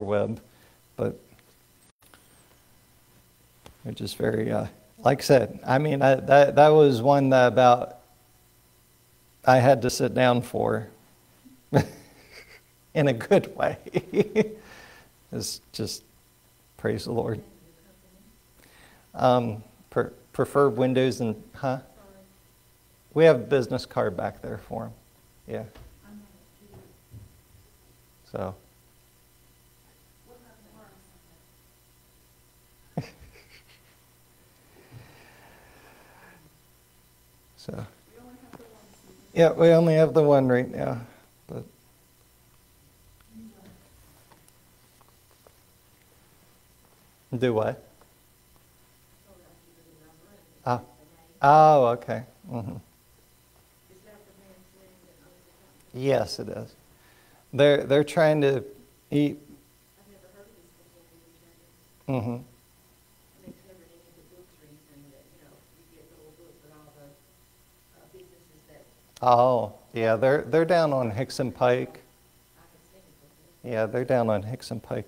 web, but they're just very, uh, like I said, I mean, I, that, that was one that about I had to sit down for in a good way. it's just praise the Lord. Um, per, preferred windows and, huh? We have a business card back there for him. Yeah. So. So. Yeah, we only have the one right now, but. Do what? Ah. Oh, okay. Mm-hmm. Yes, it is. They're they're trying to eat. Mm-hmm. Oh, yeah, they're they're down on Hixson Pike. Yeah, they're down on Hixson Pike.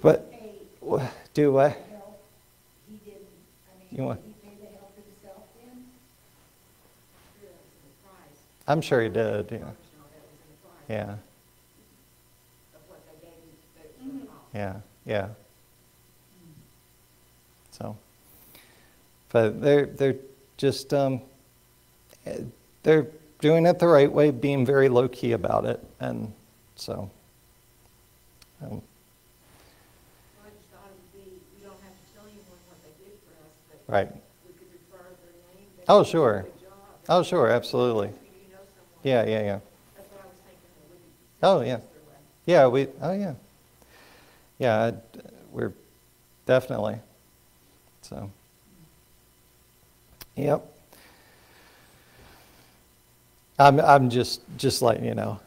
But do what? You want? I'm sure he did. Yeah. Yeah. Yeah. Yeah. So, but they're they're just um, they're doing it the right way, being very low key about it, and so. Um, right. Oh, sure. Oh, sure, absolutely. Yeah, yeah, yeah. Oh, yeah. Yeah, we, oh, yeah. Yeah, we're definitely. So, yep. I'm, I'm just, just letting you know.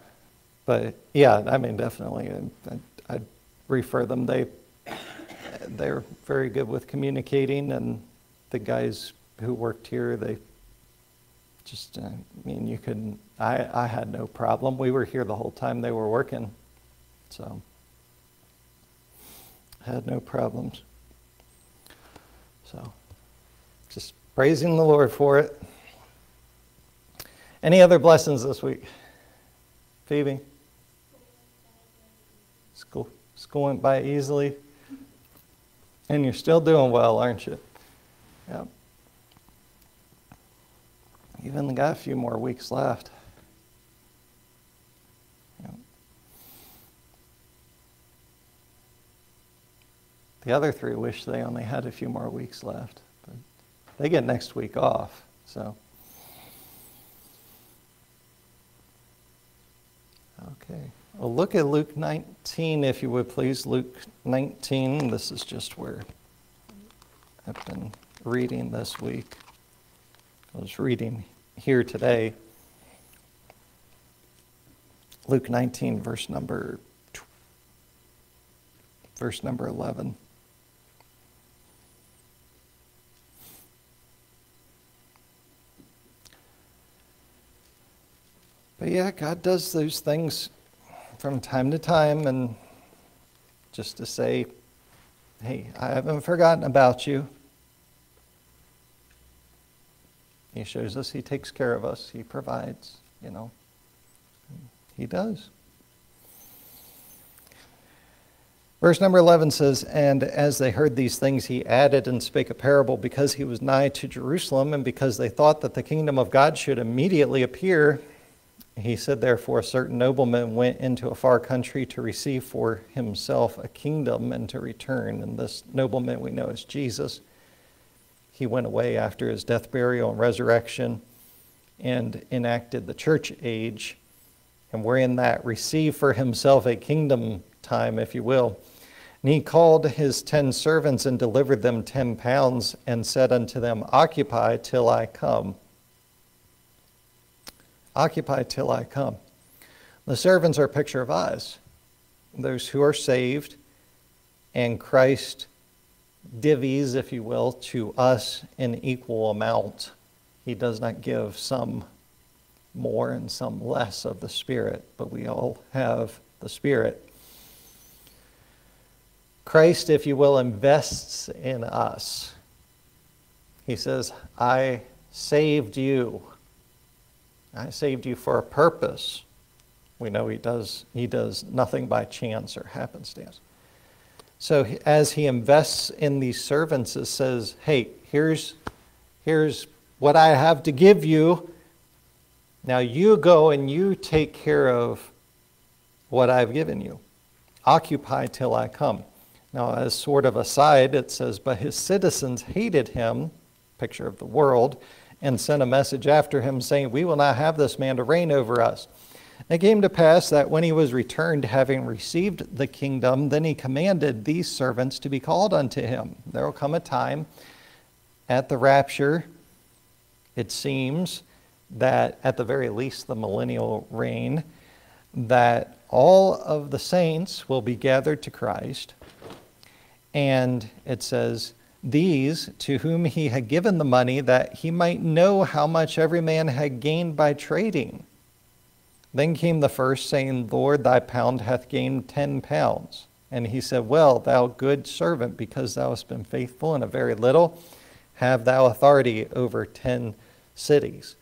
But yeah, I mean, definitely. I, I'd refer them. They, they're very good with communicating, and the guys who worked here, they just, I mean, you could, I, I had no problem. We were here the whole time they were working, so had no problems. So, just praising the Lord for it. Any other blessings this week? Phoebe? School, school went by easily. And you're still doing well, aren't you? Yep. Even got a few more weeks left. Yep. The other three wish they only had a few more weeks left, but they get next week off, so. Okay. Well, look at Luke 19, if you would please. Luke 19. This is just where I've been reading this week. I was reading here today. Luke 19, verse number verse number 11. But yeah, God does those things from time to time, and just to say, hey, I haven't forgotten about you. He shows us He takes care of us, He provides, you know. He does. Verse number 11 says, And as they heard these things, he added and spake a parable because he was nigh to Jerusalem, and because they thought that the kingdom of God should immediately appear. He said, Therefore, a certain nobleman went into a far country to receive for himself a kingdom and to return. And this nobleman we know is Jesus. He went away after his death, burial, and resurrection and enacted the church age. And we're in that receive for himself a kingdom time, if you will. And he called his ten servants and delivered them ten pounds and said unto them, Occupy till I come. Occupy till I come. The servants are a picture of us, those who are saved, and Christ divvies, if you will, to us an equal amount. He does not give some more and some less of the Spirit, but we all have the Spirit. Christ, if you will, invests in us. He says, I saved you. I saved you for a purpose. We know he does, he does nothing by chance or happenstance. So as he invests in these servants, it says, hey, here's, here's what I have to give you. Now you go and you take care of what I've given you. Occupy till I come. Now, as sort of a side, it says, But his citizens hated him, picture of the world, and sent a message after him, saying, We will not have this man to reign over us. And it came to pass that when he was returned, having received the kingdom, then he commanded these servants to be called unto him. There will come a time at the rapture, it seems, that at the very least the millennial reign, that all of the saints will be gathered to Christ. And it says, These to whom he had given the money, that he might know how much every man had gained by trading. Then came the first, saying, Lord, thy pound hath gained ten pounds. And he said, Well, thou good servant, because thou hast been faithful in a very little, have thou authority over ten cities.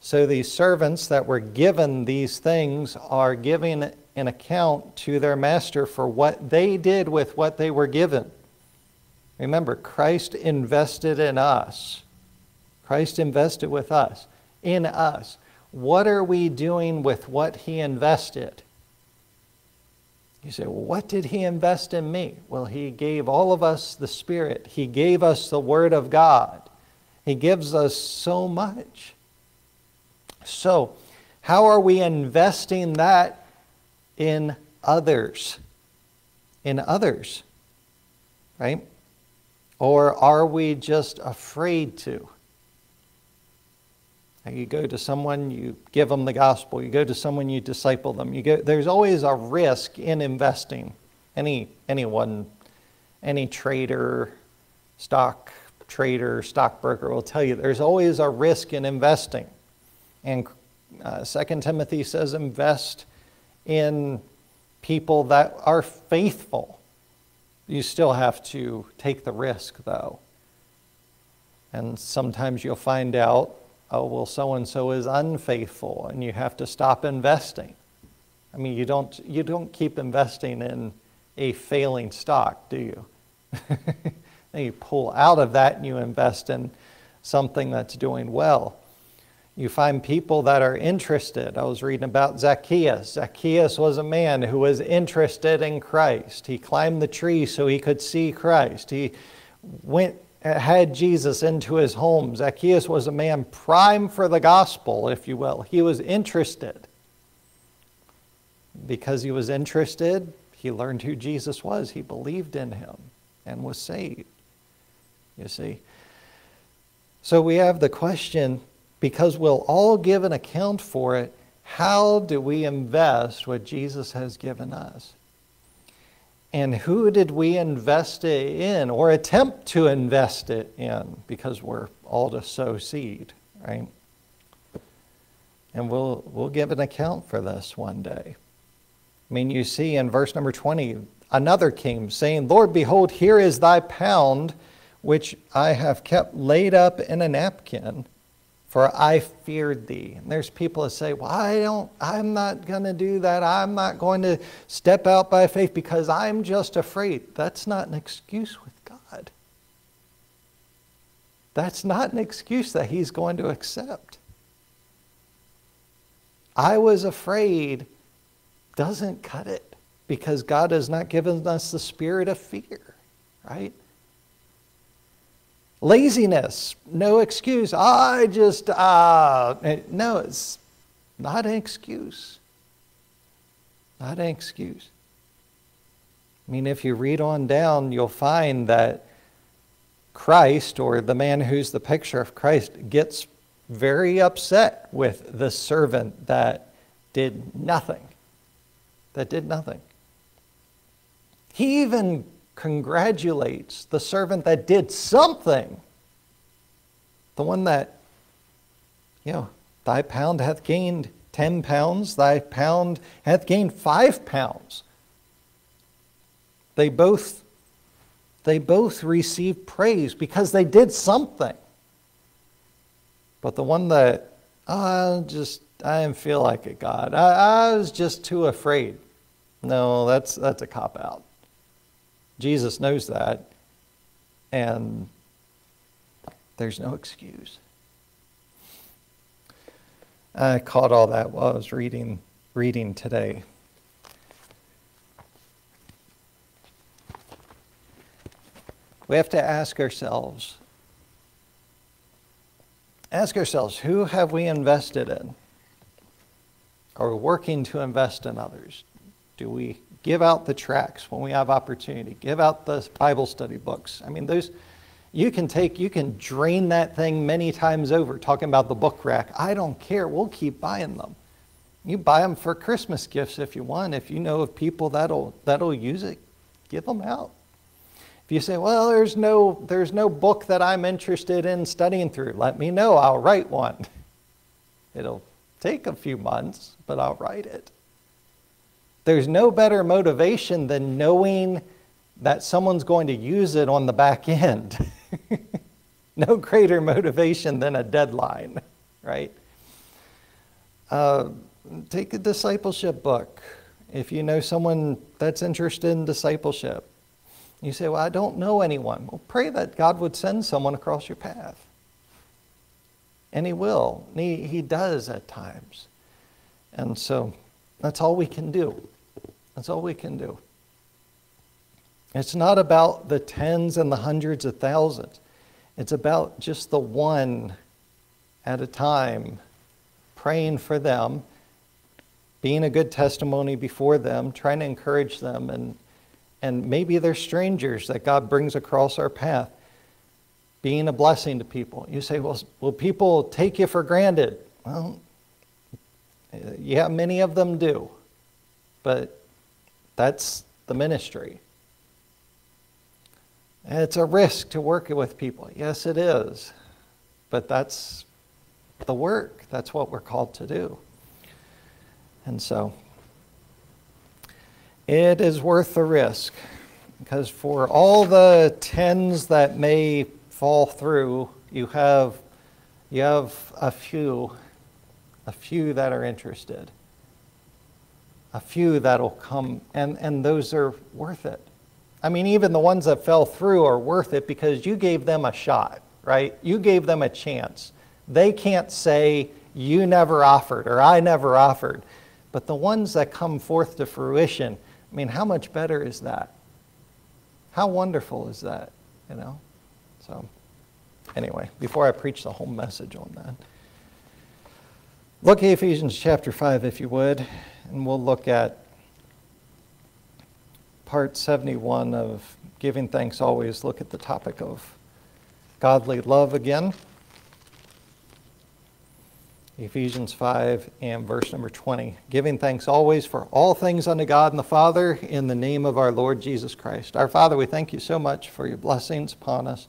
So these servants that were given these things are giving an account to their master for what they did with what they were given. Remember, Christ invested in us. Christ invested with us, in us. What are we doing with what he invested? You say, well, what did he invest in me? Well, he gave all of us the Spirit. He gave us the Word of God. He gives us so much. So, how are we investing that in others? In others, right? Or are we just afraid to? You go to someone, you give them the gospel. You go to someone, you disciple them. You go, there's always a risk in investing. Any anyone, any trader, stock trader, stockbroker will tell you there's always a risk in investing. And uh, 2 Timothy says invest in people that are faithful. You still have to take the risk, though. And sometimes you'll find out, oh, well, so and so is unfaithful, and you have to stop investing. I mean, you don't, you don't keep investing in a failing stock, do you? then you pull out of that and you invest in something that's doing well. You find people that are interested. I was reading about Zacchaeus. Zacchaeus was a man who was interested in Christ. He climbed the tree so he could see Christ. He went had Jesus into his home. Zacchaeus was a man prime for the gospel, if you will. He was interested. Because he was interested, he learned who Jesus was. He believed in him and was saved. You see? So we have the question because we'll all give an account for it. How do we invest what Jesus has given us? And who did we invest it in or attempt to invest it in? Because we're all to sow seed, right? And we'll, we'll give an account for this one day. I mean, you see in verse number 20, another came saying, Lord, behold, here is thy pound, which I have kept laid up in a napkin for I feared thee. And there's people that say, Well, I don't, I'm not going to do that. I'm not going to step out by faith because I'm just afraid. That's not an excuse with God. That's not an excuse that He's going to accept. I was afraid doesn't cut it because God has not given us the spirit of fear, right? Laziness, no excuse. I just, uh, no, it's not an excuse. Not an excuse. I mean, if you read on down, you'll find that Christ, or the man who's the picture of Christ, gets very upset with the servant that did nothing. That did nothing. He even congratulates the servant that did something. The one that, you know, thy pound hath gained ten pounds, thy pound hath gained five pounds. They both, they both received praise because they did something. But the one that, oh, just, I didn't feel like it, God. I, I was just too afraid. No, that's, that's a cop out. Jesus knows that, and there's no excuse. I caught all that while I was reading, reading today. We have to ask ourselves ask ourselves who have we invested in? Are we working to invest in others? Do we give out the tracts when we have opportunity? Give out the Bible study books. I mean, those you can take, you can drain that thing many times over talking about the book rack. I don't care. We'll keep buying them. You buy them for Christmas gifts if you want. If you know of people that'll, that'll use it, give them out. If you say, well, there's no, there's no book that I'm interested in studying through, let me know. I'll write one. It'll take a few months, but I'll write it. There's no better motivation than knowing that someone's going to use it on the back end. no greater motivation than a deadline, right? Uh, take a discipleship book. If you know someone that's interested in discipleship, you say, Well, I don't know anyone. Well, pray that God would send someone across your path. And He will. He, he does at times. And so that's all we can do. That's all we can do. It's not about the tens and the hundreds of thousands. It's about just the one at a time, praying for them, being a good testimony before them, trying to encourage them, and, and maybe they're strangers that God brings across our path, being a blessing to people. You say, well, will people take you for granted? Well, yeah, many of them do, but that's the ministry. And It's a risk to work with people. Yes, it is. But that's the work. That's what we're called to do. And so it is worth the risk because for all the tens that may fall through, you have you have a few a few that are interested. A few that'll come and and those are worth it. I mean, even the ones that fell through are worth it because you gave them a shot, right? You gave them a chance. They can't say, you never offered or I never offered. But the ones that come forth to fruition, I mean, how much better is that? How wonderful is that, you know? So, anyway, before I preach the whole message on that, look at Ephesians chapter 5, if you would, and we'll look at part 71 of Giving Thanks Always look at the topic of godly love again. Ephesians 5 and verse number 20. Giving thanks always for all things unto God and the Father in the name of our Lord Jesus Christ. Our Father, we thank you so much for your blessings upon us.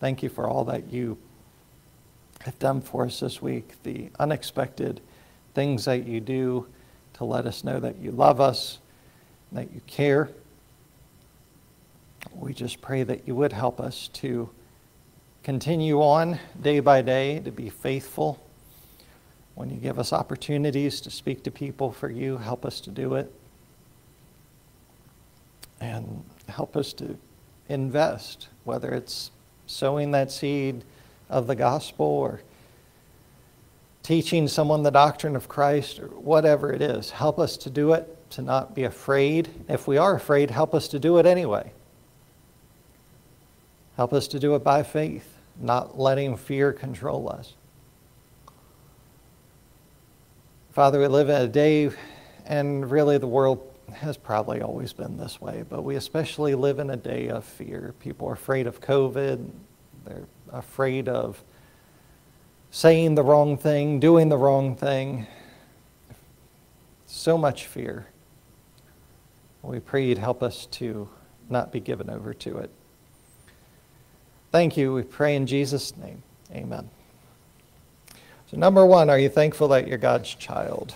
Thank you for all that you have done for us this week, the unexpected things that you do to let us know that you love us, that you care. We just pray that you would help us to continue on day by day, to be faithful. When you give us opportunities to speak to people for you, help us to do it. And help us to invest, whether it's sowing that seed of the gospel or teaching someone the doctrine of Christ or whatever it is. Help us to do it, to not be afraid. If we are afraid, help us to do it anyway. Help us to do it by faith, not letting fear control us. Father, we live in a day, and really the world has probably always been this way, but we especially live in a day of fear. People are afraid of COVID, they're afraid of saying the wrong thing, doing the wrong thing. So much fear. We pray you'd help us to not be given over to it. Thank you. We pray in Jesus' name. Amen. So, number one, are you thankful that you're God's child?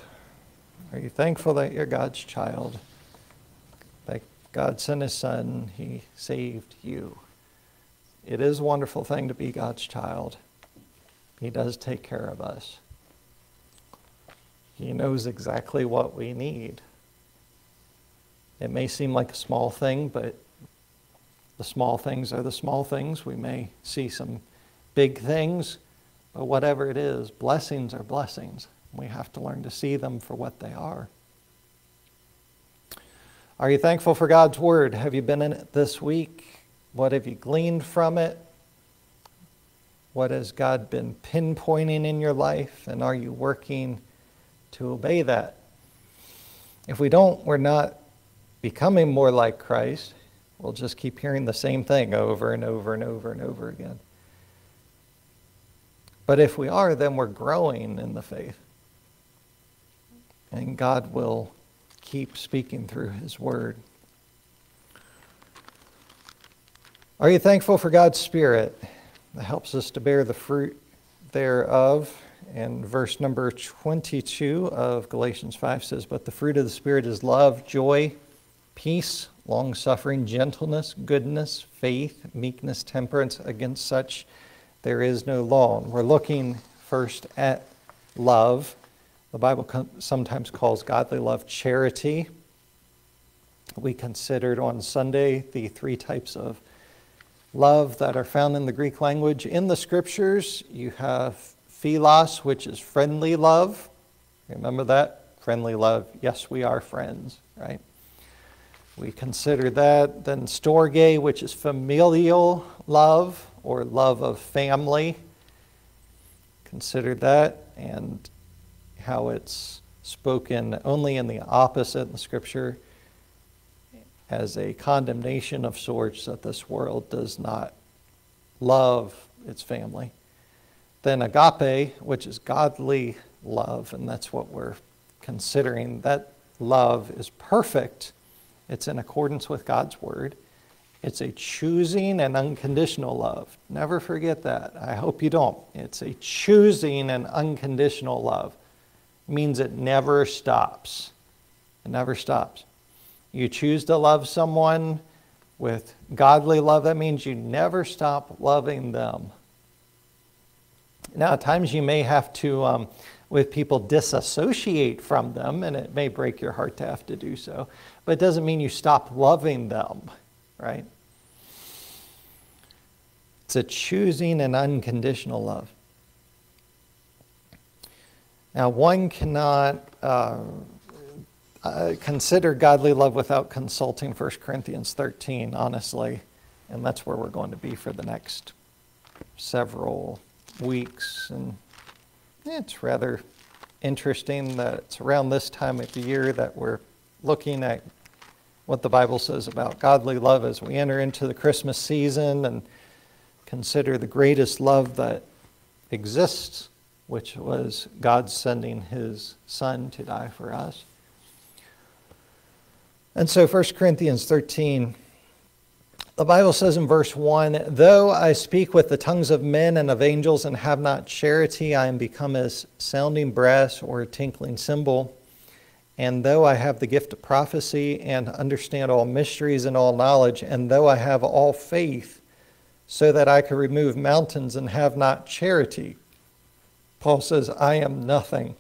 Are you thankful that you're God's child? That God sent his son, he saved you. It is a wonderful thing to be God's child. He does take care of us. He knows exactly what we need. It may seem like a small thing, but the small things are the small things. We may see some big things, but whatever it is, blessings are blessings. We have to learn to see them for what they are. Are you thankful for God's Word? Have you been in it this week? What have you gleaned from it? What has God been pinpointing in your life? And are you working to obey that? If we don't, we're not becoming more like Christ. We'll just keep hearing the same thing over and over and over and over again. But if we are, then we're growing in the faith. And God will keep speaking through His Word. Are you thankful for God's Spirit that helps us to bear the fruit thereof? And verse number 22 of Galatians 5 says, But the fruit of the Spirit is love, joy, peace, long suffering, gentleness, goodness, faith, meekness, temperance. Against such there is no law. And we're looking first at love. The Bible sometimes calls godly love charity. We considered on Sunday the three types of love that are found in the Greek language. In the scriptures, you have philos, which is friendly love. Remember that? Friendly love. Yes, we are friends, right? We consider that. Then storge, which is familial love or love of family. Consider that and how it's spoken only in the opposite in the scripture as a condemnation of sorts that this world does not love its family. Then agape, which is godly love, and that's what we're considering. That love is perfect, it's in accordance with God's word. It's a choosing and unconditional love. Never forget that. I hope you don't. It's a choosing and unconditional love. It means it never stops. It never stops. You choose to love someone with godly love, that means you never stop loving them. Now, at times you may have to, um, with people, disassociate from them, and it may break your heart to have to do so, but it doesn't mean you stop loving them right? It's a choosing and unconditional love. Now, one cannot uh, uh, consider godly love without consulting 1 Corinthians 13, honestly, and that's where we're going to be for the next several weeks. And it's rather interesting that it's around this time of the year that we're looking at what the Bible says about godly love as we enter into the Christmas season and consider the greatest love that exists, which was God sending his Son to die for us. And so 1 Corinthians 13, the Bible says in verse 1 Though I speak with the tongues of men and of angels and have not charity, I am become as sounding brass or a tinkling cymbal. And though I have the gift of prophecy and understand all mysteries and all knowledge, and though I have all faith, so that I could remove mountains and have not charity, Paul says, I am nothing.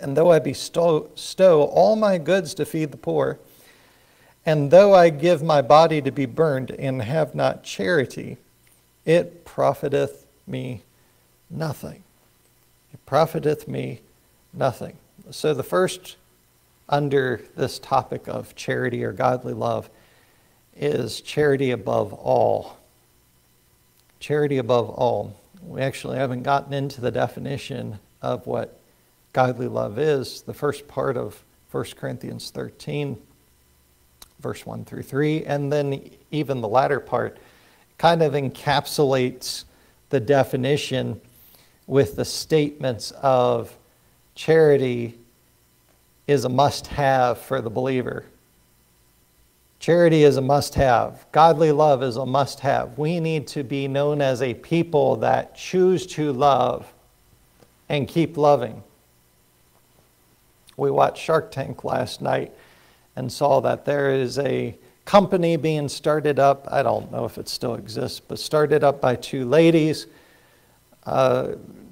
And though I bestow, bestow all my goods to feed the poor, and though I give my body to be burned and have not charity, it profiteth me nothing. It profiteth me nothing. So, the first under this topic of charity or godly love is charity above all. Charity above all. We actually haven't gotten into the definition of what godly love is. The first part of 1 Corinthians 13, verse 1 through 3, and then even the latter part kind of encapsulates the definition with the statements of charity is a must have for the believer. Charity is a must have. Godly love is a must have. We need to be known as a people that choose to love and keep loving. We watched Shark Tank last night and saw that there is a company being started up. I don't know if it still exists, but started up by two ladies uh,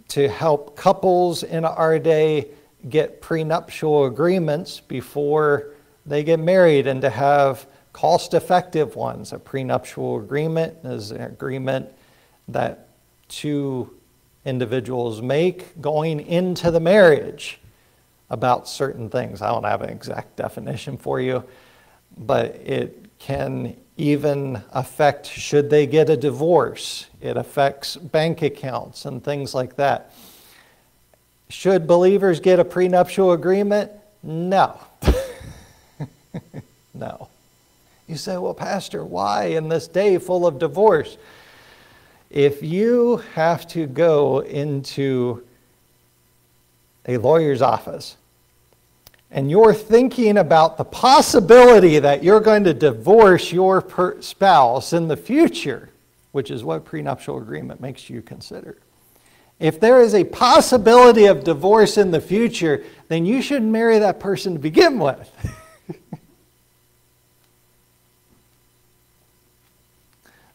to help couples in our day get prenuptial agreements before they get married and to have cost effective ones. A prenuptial agreement is an agreement that two individuals make going into the marriage about certain things. I don't have an exact definition for you, but it can even affect should they get a divorce. It affects bank accounts and things like that. Should believers get a prenuptial agreement? No. no. You say, well, Pastor, why in this day full of divorce? If you have to go into a lawyer's office and you're thinking about the possibility that you're going to divorce your spouse in the future, which is what prenuptial agreement makes you consider. If there is a possibility of divorce in the future, then you shouldn't marry that person to begin with.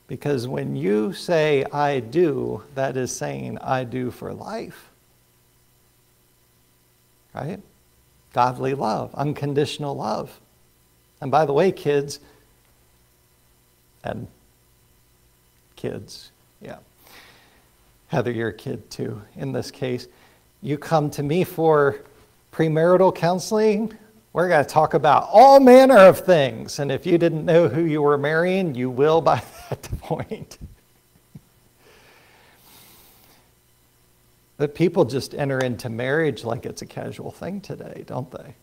because when you say, I do, that is saying, I do for life. Right? Godly love, unconditional love. And by the way, kids, and kids, yeah. Heather, you're a kid too in this case. You come to me for premarital counseling. We're going to talk about all manner of things. And if you didn't know who you were marrying, you will by that point. But people just enter into marriage like it's a casual thing today, don't they?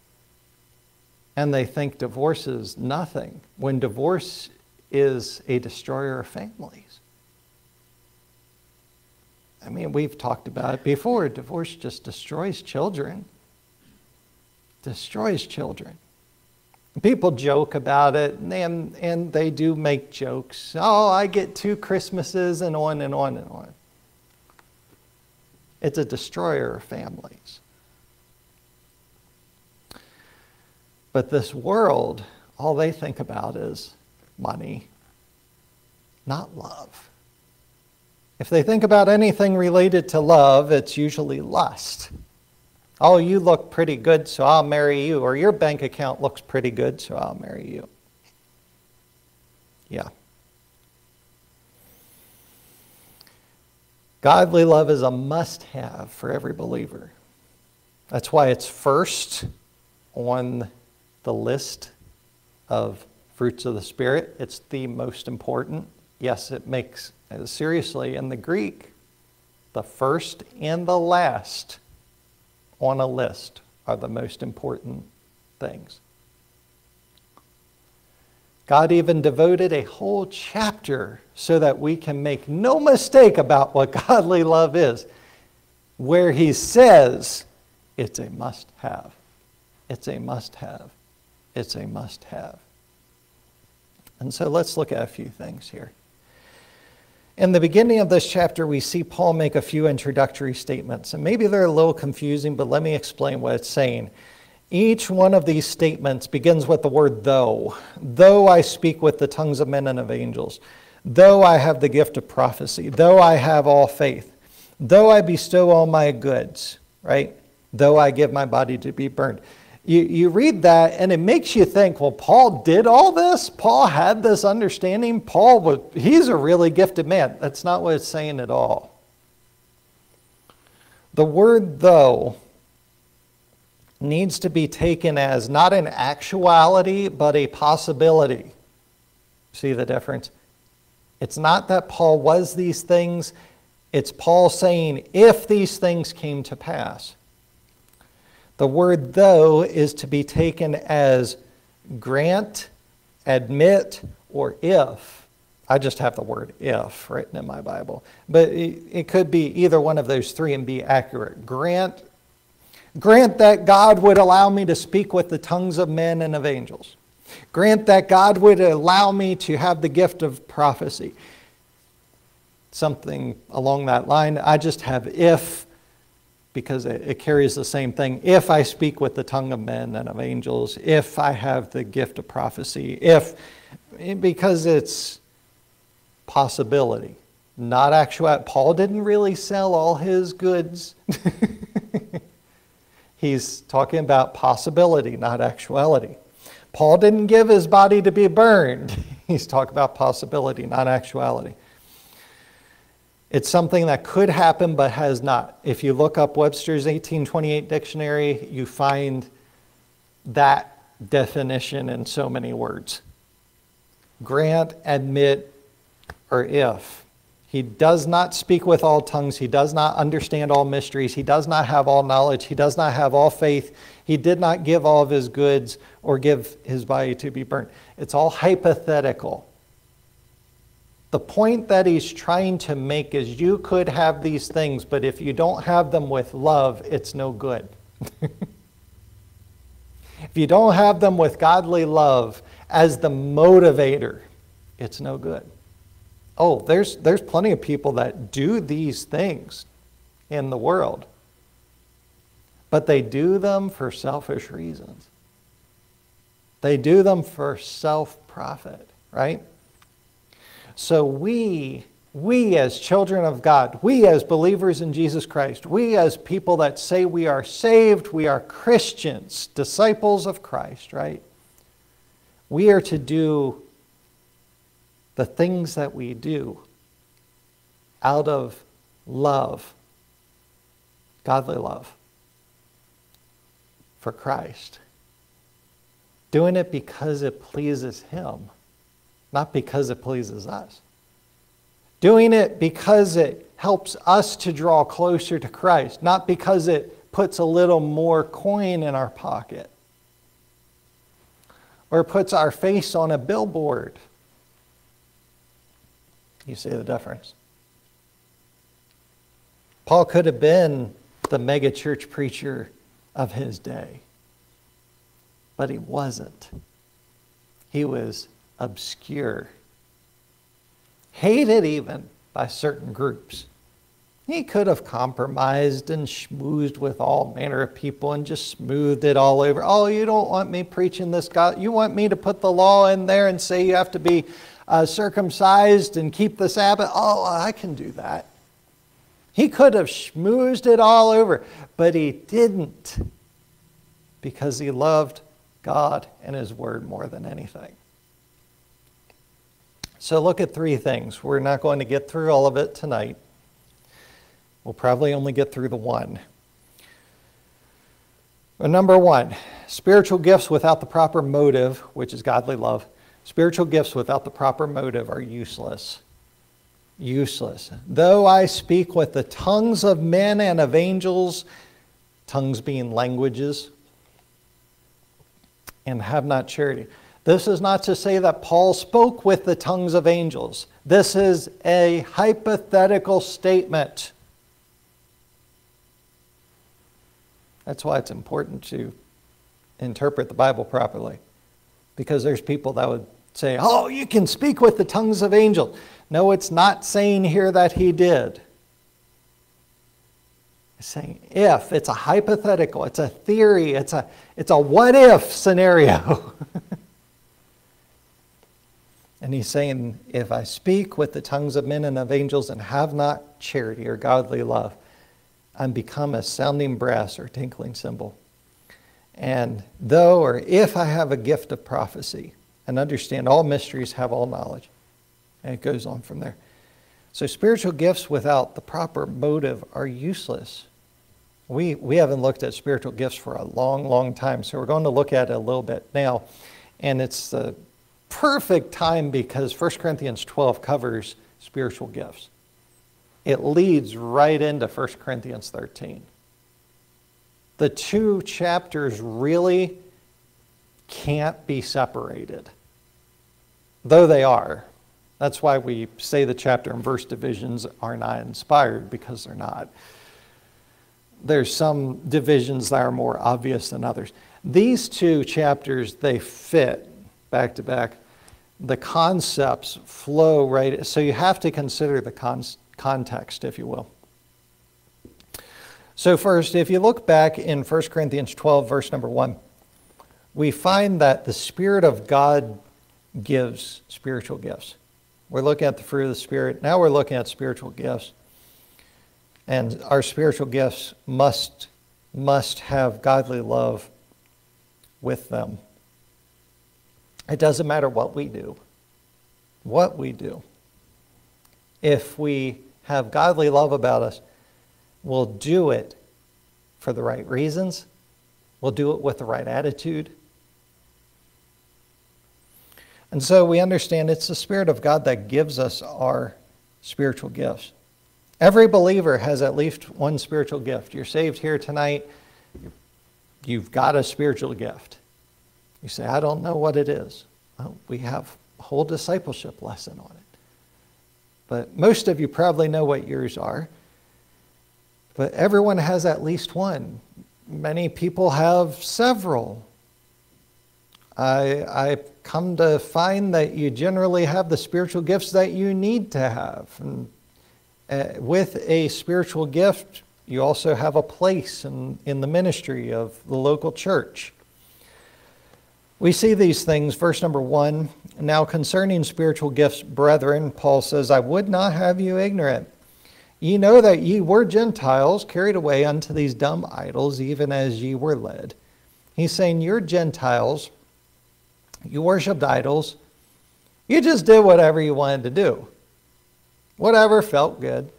And they think divorce is nothing, when divorce is a destroyer of families. I mean, we've talked about it before. Divorce just destroys children. Destroys children. People joke about it, and, and they do make jokes. Oh, I get two Christmases, and on and on and on. It's a destroyer of families. But this world, all they think about is money, not love. If they think about anything related to love, it's usually lust. Oh, you look pretty good, so I'll marry you. Or your bank account looks pretty good, so I'll marry you. Yeah. Godly love is a must have for every believer. That's why it's first on the list of fruits of the Spirit. It's the most important. Yes, it makes, uh, seriously, in the Greek, the first and the last on a list are the most important things. God even devoted a whole chapter so that we can make no mistake about what godly love is, where he says it's a must have. It's a must have. It's a must have. And so let's look at a few things here. In the beginning of this chapter, we see Paul make a few introductory statements. And maybe they're a little confusing, but let me explain what it's saying. Each one of these statements begins with the word though. Though I speak with the tongues of men and of angels, though I have the gift of prophecy, though I have all faith, though I bestow all my goods, right? Though I give my body to be burned. You, you read that and it makes you think, well, Paul did all this? Paul had this understanding? Paul was, he's a really gifted man. That's not what it's saying at all. The word though needs to be taken as not an actuality, but a possibility. See the difference? It's not that Paul was these things, it's Paul saying, if these things came to pass. The word though is to be taken as grant, admit, or if. I just have the word if written in my Bible. But it could be either one of those three and be accurate. Grant, Grant that God would allow me to speak with the tongues of men and of angels. Grant that God would allow me to have the gift of prophecy. Something along that line. I just have if because it, carries the same thing. If I speak with the tongue of men and of angels, if I have the gift of prophecy, if, because it's possibility, not actual. Paul didn't really sell all his goods. He's talking about possibility, not actuality. Paul didn't give his body to be burned. He's talking about possibility, not actuality. It's something that could happen but has not. If you look up Webster's 1828 dictionary, you find that definition in so many words. Grant, admit, or if. He does not speak with all tongues. He does not understand all mysteries. He does not have all knowledge. He does not have all faith. He did not give all of his goods or give his body to be burnt. It's all hypothetical. The point that he's trying to make is you could have these things, but if you don't have them with love, it's no good. if you don't have them with godly love as the motivator, it's no good. Oh, there's, there's plenty of people that do these things in the world, but they do them for selfish reasons. They do them for self profit, right? So we, we as children of God, we as believers in Jesus Christ, we as people that say we are saved, we are Christians, disciples of Christ, right? We are to do the things that we do out of love, godly love for Christ. Doing it because it pleases Him not because it pleases us. Doing it because it helps us to draw closer to Christ, not because it puts a little more coin in our pocket or puts our face on a billboard. You see the difference? Paul could have been the megachurch preacher of his day, but he wasn't. He was obscure, hated even by certain groups. He could have compromised and schmoozed with all manner of people and just smoothed it all over. Oh, you don't want me preaching this God. You want me to put the law in there and say you have to be uh, circumcised and keep the Sabbath. Oh, I can do that. He could have schmoozed it all over, but he didn't because he loved God and his word more than anything. So look at three things. We're not going to get through all of it tonight. We'll probably only get through the one. But number one, spiritual gifts without the proper motive, which is godly love, spiritual gifts without the proper motive are useless. Useless. Though I speak with the tongues of men and of angels, tongues being languages, and have not charity. This is not to say that Paul spoke with the tongues of angels. This is a hypothetical statement. That's why it's important to interpret the Bible properly. Because there's people that would say, oh, you can speak with the tongues of angels. No, it's not saying here that he did. It's saying if. It's a hypothetical. It's a theory. It's a, it's a what if scenario. And he's saying, if I speak with the tongues of men and of angels and have not charity or godly love, I'm become a sounding brass or tinkling cymbal. And though or if I have a gift of prophecy and understand all mysteries, have all knowledge. And it goes on from there. So spiritual gifts without the proper motive are useless. We, we haven't looked at spiritual gifts for a long, long time, so we're going to look at it a little bit now. And it's the perfect time because 1 Corinthians 12 covers spiritual gifts. It leads right into 1 Corinthians 13. The two chapters really can't be separated, though they are. That's why we say the chapter and verse divisions are not inspired, because they're not. There's some divisions that are more obvious than others. These two chapters, they fit back to back, the concepts flow right. So you have to consider the con- context, if you will. So, first, if you look back in 1 Corinthians 12, verse number 1, we find that the Spirit of God gives spiritual gifts. We're looking at the fruit of the Spirit. Now we're looking at spiritual gifts. And our spiritual gifts must, must have godly love with them. It doesn't matter what we do, what we do. If we have godly love about us, we'll do it for the right reasons, we'll do it with the right attitude. And so we understand it's the Spirit of God that gives us our spiritual gifts. Every believer has at least one spiritual gift. You're saved here tonight, you've got a spiritual gift. You say, I don't know what it is. Well, we have a whole discipleship lesson on it. But most of you probably know what yours are. But everyone has at least one. Many people have several. I, I come to find that you generally have the spiritual gifts that you need to have. And uh, with a spiritual gift, you also have a place in, in the ministry of the local church. We see these things, verse number one. Now, concerning spiritual gifts, brethren, Paul says, I would not have you ignorant. Ye know that ye were Gentiles, carried away unto these dumb idols, even as ye were led. He's saying, You're Gentiles, you worshiped idols, you just did whatever you wanted to do whatever felt good.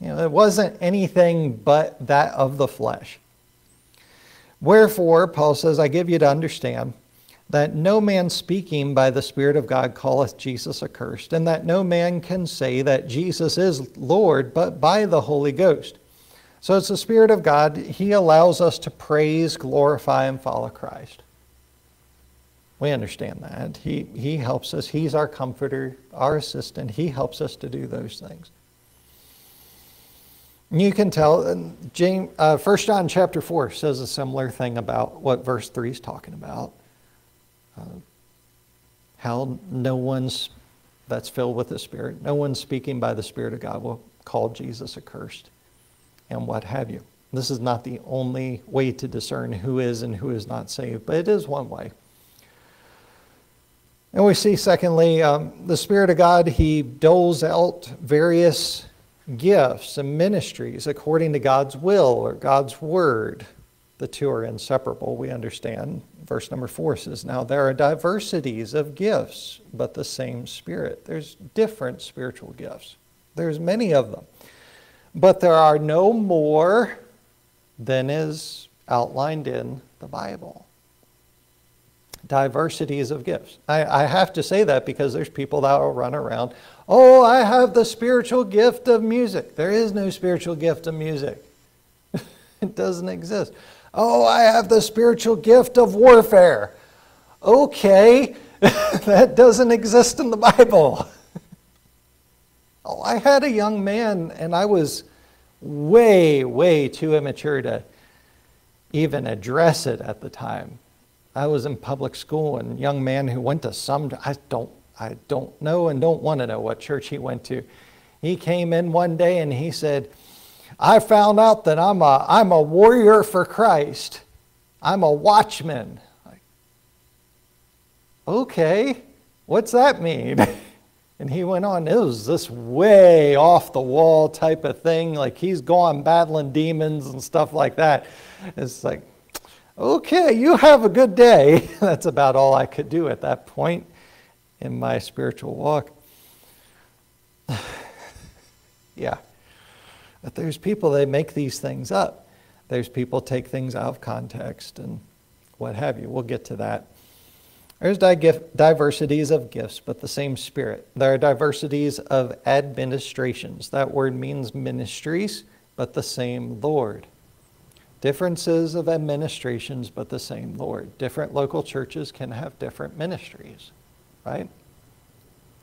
You know, it wasn't anything but that of the flesh. Wherefore, Paul says, I give you to understand that no man speaking by the Spirit of God calleth Jesus accursed, and that no man can say that Jesus is Lord but by the Holy Ghost. So it's the Spirit of God. He allows us to praise, glorify, and follow Christ. We understand that. He, he helps us. He's our comforter, our assistant. He helps us to do those things. You can tell, James, uh, 1 John chapter 4 says a similar thing about what verse 3 is talking about. Uh, how no one's that's filled with the Spirit, no one speaking by the Spirit of God will call Jesus accursed, and what have you. This is not the only way to discern who is and who is not saved, but it is one way. And we see, secondly, um, the Spirit of God, He doles out various gifts and ministries according to God's will or God's word. The two are inseparable, we understand. Verse number four says, Now there are diversities of gifts, but the same Spirit. There's different spiritual gifts, there's many of them. But there are no more than is outlined in the Bible diversities of gifts. I, I, have to say that because there's people that will run around, oh, I have the spiritual gift of music. There is no spiritual gift of music, it doesn't exist. Oh, I have the spiritual gift of warfare. Okay, that doesn't exist in the Bible. oh, I had a young man, and I was way, way too immature to even address it at the time. I was in public school and young man who went to some, I don't, I don't know and don't want to know what church he went to. He came in one day and he said, I found out that I'm a, I'm a warrior for Christ. I'm a watchman. Like, okay, what's that mean? And he went on, it was this way off the wall type of thing, like he's gone battling demons and stuff like that. It's like, okay, you have a good day. That's about all I could do at that point in my spiritual walk. yeah. But there's people, they make these things up. There's people take things out of context and what have you. We'll get to that. There's diversities of gifts, but the same Spirit. There are diversities of administrations. That word means ministries, but the same Lord. Differences of administrations, but the same Lord. Different local churches can have different ministries, right?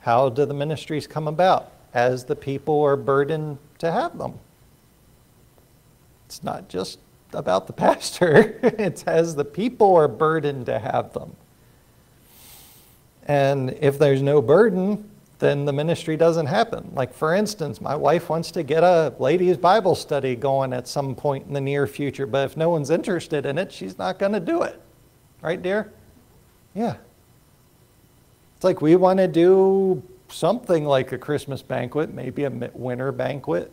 How do the ministries come about? As the people are burdened to have them. It's not just about the pastor, it's as the people are burdened to have them. And if there's no burden, then the ministry doesn't happen. Like, for instance, my wife wants to get a ladies' Bible study going at some point in the near future, but if no one's interested in it, she's not going to do it. Right, dear? Yeah. It's like we want to do something like a Christmas banquet, maybe a winter banquet.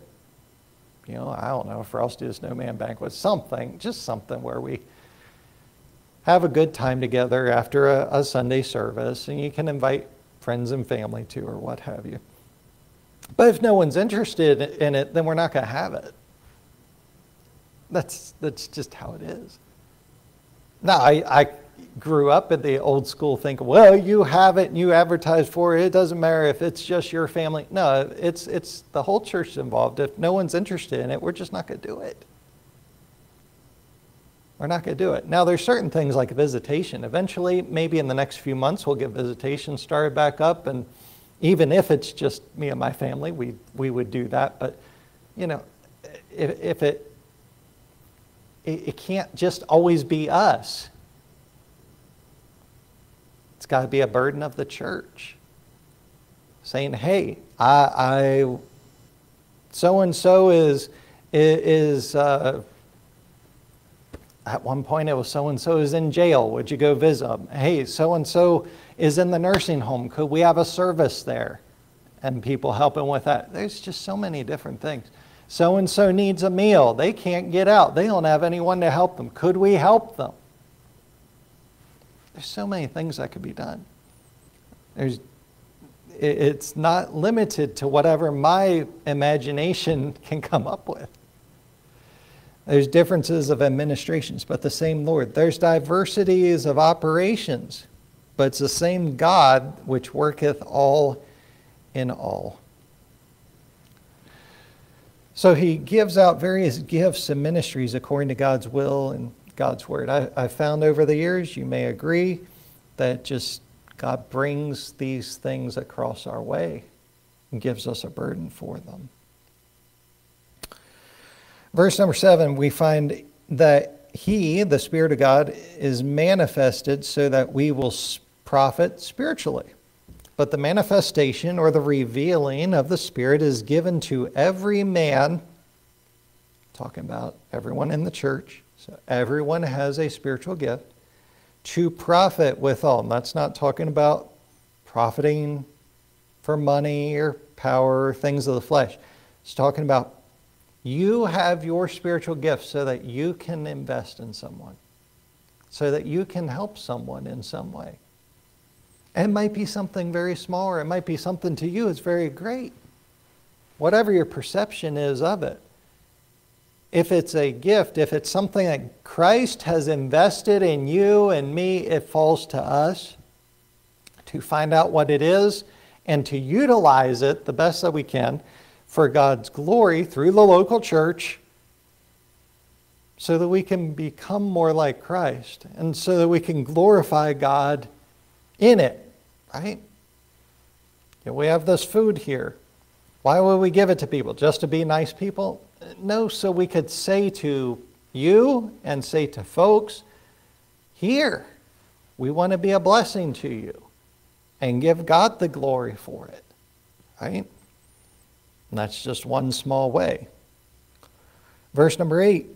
You know, I don't know, Frosty the Snowman banquet, something, just something where we have a good time together after a, a Sunday service, and you can invite friends and family to, or what have you. But if no one's interested in it, then we're not going to have it. That's, that's just how it is. Now, I, I grew up in the old school thinking, well, you have it and you advertise for it. It doesn't matter if it's just your family. No, it's, it's the whole church involved. If no one's interested in it, we're just not going to do it. We're not going to do it. Now, there's certain things like visitation. Eventually, maybe in the next few months, we'll get visitation started back up. And even if it's just me and my family, we, we would do that. But, you know, if, if it, it, it can't just always be us. It's got to be a burden of the church. Saying, hey, I, so and so is, is uh, at one point it was so and so is in jail. Would you go visit them? Hey, so and so is in the nursing home. Could we have a service there? And people helping with that. There's just so many different things. So and so needs a meal. They can't get out. They don't have anyone to help them. Could we help them? There's so many things that could be done. There's, it's not limited to whatever my imagination can come up with. There's differences of administrations, but the same Lord. There's diversities of operations, but it's the same God which worketh all in all. So he gives out various gifts and ministries according to God's will and God's word. I, I found over the years, you may agree, that just God brings these things across our way and gives us a burden for them. Verse number seven, we find that He, the Spirit of God, is manifested so that we will profit spiritually. But the manifestation or the revealing of the Spirit is given to every man, talking about everyone in the church, so everyone has a spiritual gift, to profit withal. And that's not talking about profiting for money or power or things of the flesh. It's talking about you have your spiritual gifts so that you can invest in someone, so that you can help someone in some way. And it might be something very small, or it might be something to you it's very great. Whatever your perception is of it. If it's a gift, if it's something that Christ has invested in you and me, it falls to us to find out what it is and to utilize it the best that we can for God's glory through the local church so that we can become more like Christ and so that we can glorify God in it, right? we have this food here. Why would we give it to people? Just to be nice people? No, so we could say to you and say to folks, here, we want to be a blessing to you and give God the glory for it, right? And that's just one small way. Verse number eight,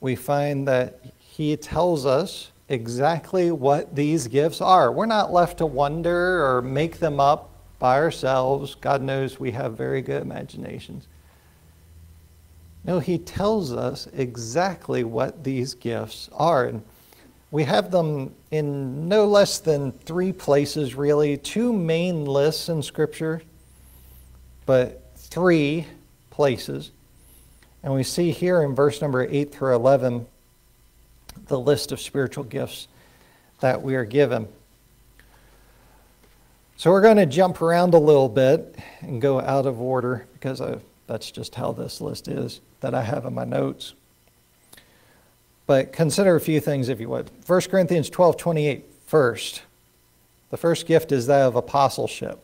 we find that he tells us exactly what these gifts are. We're not left to wonder or make them up by ourselves. God knows we have very good imaginations. No, he tells us exactly what these gifts are. And we have them in no less than three places, really, two main lists in Scripture, but three places. And we see here in verse number 8 through 11 the list of spiritual gifts that we are given. So we're going to jump around a little bit and go out of order because I, that's just how this list is that I have in my notes. But consider a few things if you would. 1 Corinthians 12 28 first. The first gift is that of apostleship.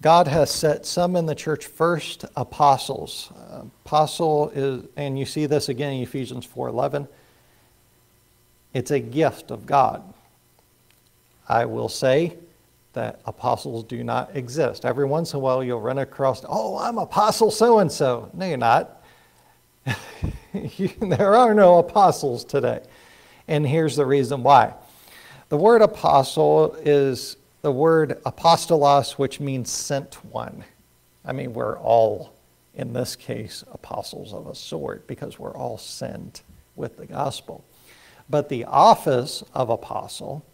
God has set some in the church first apostles. Apostle is, and you see this again in Ephesians 4:11. It's a gift of God. I will say that apostles do not exist. Every once in a while, you'll run across, oh, I'm apostle so and so. No, you're not. there are no apostles today. And here's the reason why. The word apostle is the word apostolos, which means sent one. I mean, we're all, in this case, apostles of a sort because we're all sent with the gospel. But the office of apostle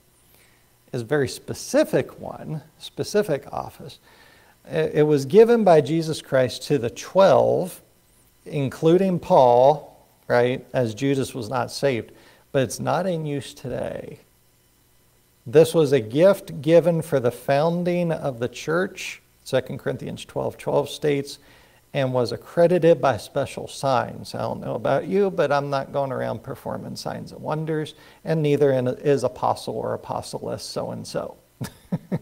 is a very specific one, specific office. It was given by Jesus Christ to the 12, including Paul, right, as Judas was not saved, but it's not in use today. This was a gift given for the founding of the church, 2 Corinthians 12 12 states, and was accredited by special signs. I don't know about you, but I'm not going around performing signs and wonders, and neither is apostle or apostoless so and so.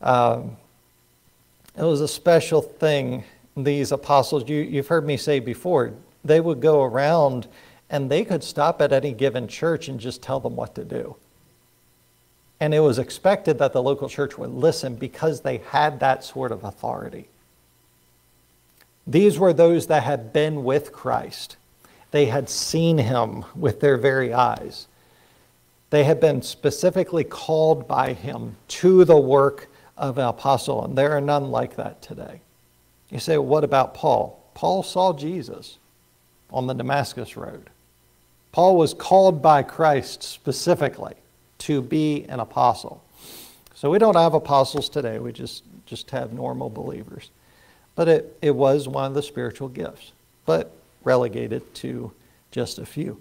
Um, it was a special thing. These apostles, you, you've heard me say before, they would go around and they could stop at any given church and just tell them what to do. And it was expected that the local church would listen because they had that sort of authority. These were those that had been with Christ. They had seen him with their very eyes. They had been specifically called by him to the work of an apostle, and there are none like that today. You say, well, what about Paul? Paul saw Jesus on the Damascus Road. Paul was called by Christ specifically to be an apostle. So we don't have apostles today, we just, just have normal believers. But it, it was one of the spiritual gifts, but relegated to just a few.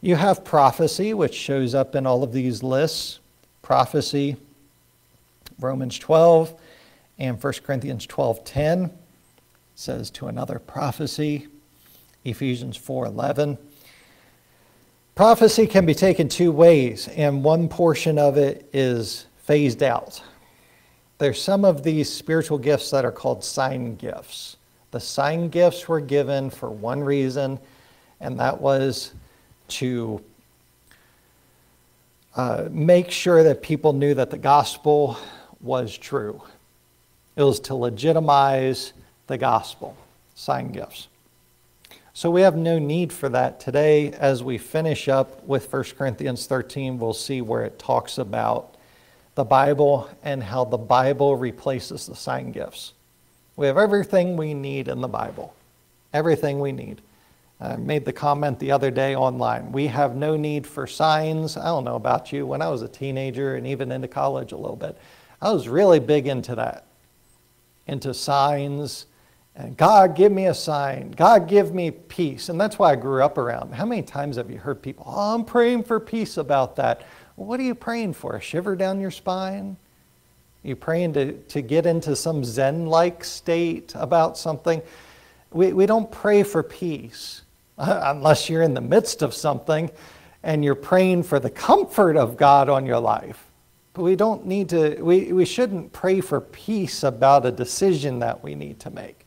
You have prophecy, which shows up in all of these lists. Prophecy, Romans 12 and 1 Corinthians 12:10 says to another prophecy, Ephesians 4:11. Prophecy can be taken two ways, and one portion of it is phased out. There's some of these spiritual gifts that are called sign gifts. The sign gifts were given for one reason, and that was to uh, make sure that people knew that the gospel was true. It was to legitimize the gospel, sign gifts. So we have no need for that today. As we finish up with 1 Corinthians 13, we'll see where it talks about the Bible and how the Bible replaces the sign gifts. We have everything we need in the Bible. Everything we need. I made the comment the other day online. We have no need for signs. I don't know about you. When I was a teenager and even into college a little bit, I was really big into that, into signs. And God, give me a sign. God, give me peace. And that's why I grew up around. How many times have you heard people, oh, I'm praying for peace about that? Well, what are you praying for? A shiver down your spine? Are you praying to, to get into some Zen like state about something? We, we don't pray for peace unless you're in the midst of something and you're praying for the comfort of God on your life. But we don't need to, we, we shouldn't pray for peace about a decision that we need to make.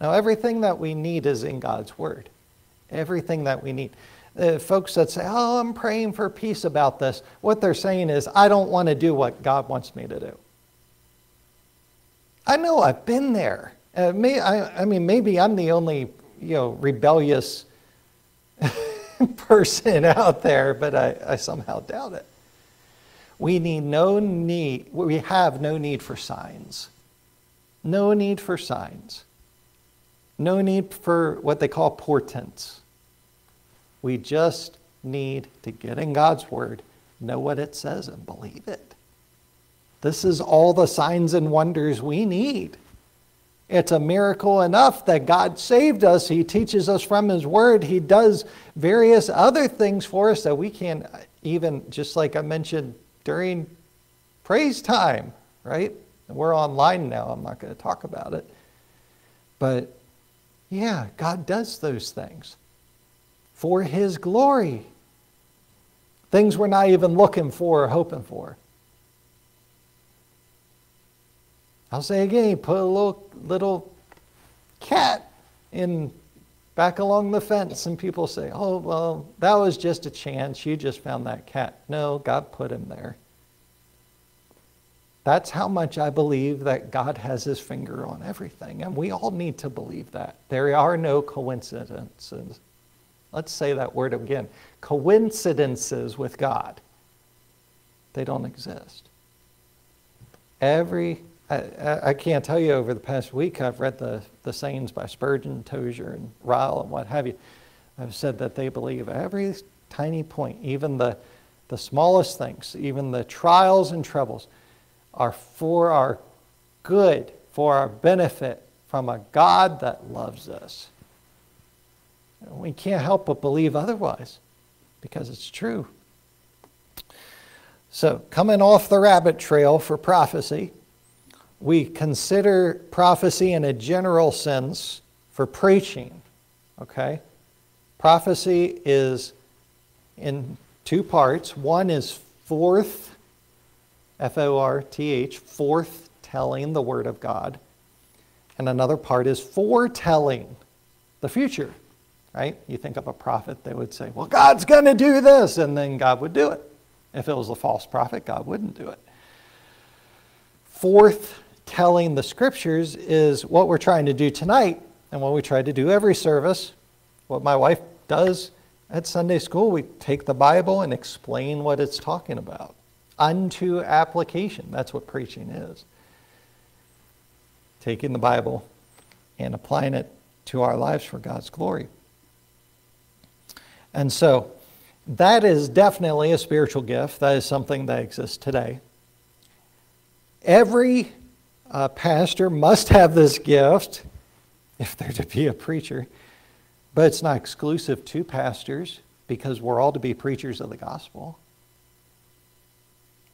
Now, everything that we need is in God's Word. Everything that we need uh, folks that say, Oh, I'm praying for peace about this, what they're saying is, I don't want to do what God wants me to do. I know I've been there. Uh, may, I, I mean, maybe I'm the only you know, rebellious person out there, but I, I somehow doubt it. We need no need, we have no need for signs. No need for signs. No need for what they call portents. We just need to get in God's Word, know what it says, and believe it. This is all the signs and wonders we need. It's a miracle enough that God saved us. He teaches us from His Word. He does various other things for us that we can't even, just like I mentioned during praise time, right? We're online now. I'm not going to talk about it. But yeah, God does those things for His glory. Things we're not even looking for or hoping for. I'll say again, put a little, little cat in back along the fence, and people say, oh, well, that was just a chance. You just found that cat. No, God put him there. That's how much I believe that God has his finger on everything. And we all need to believe that. There are no coincidences. Let's say that word again coincidences with God. They don't exist. Every, I, I, can't tell you over the past week, I've read the, the sayings by Spurgeon, Tozer, and Ryle, and what have you. I've said that they believe every tiny point, even the, the smallest things, even the trials and troubles, are for our good, for our benefit from a God that loves us. We can't help but believe otherwise because it's true. So, coming off the rabbit trail for prophecy, we consider prophecy in a general sense for preaching. Okay? Prophecy is in two parts. One is forth, F O R T H, forth telling the Word of God. And another part is foretelling the future, right? You think of a prophet, they would say, Well, God's going to do this, and then God would do it. If it was a false prophet, God wouldn't do it. Forth, telling the scriptures is what we're trying to do tonight and what we try to do every service. What my wife does at Sunday school, we take the Bible and explain what it's talking about unto application. That's what preaching is. Taking the Bible and applying it to our lives for God's glory. And so, that is definitely a spiritual gift. That is something that exists today. Every uh, pastor must have this gift if they're to be a preacher, but it's not exclusive to pastors because we're all to be preachers of the gospel.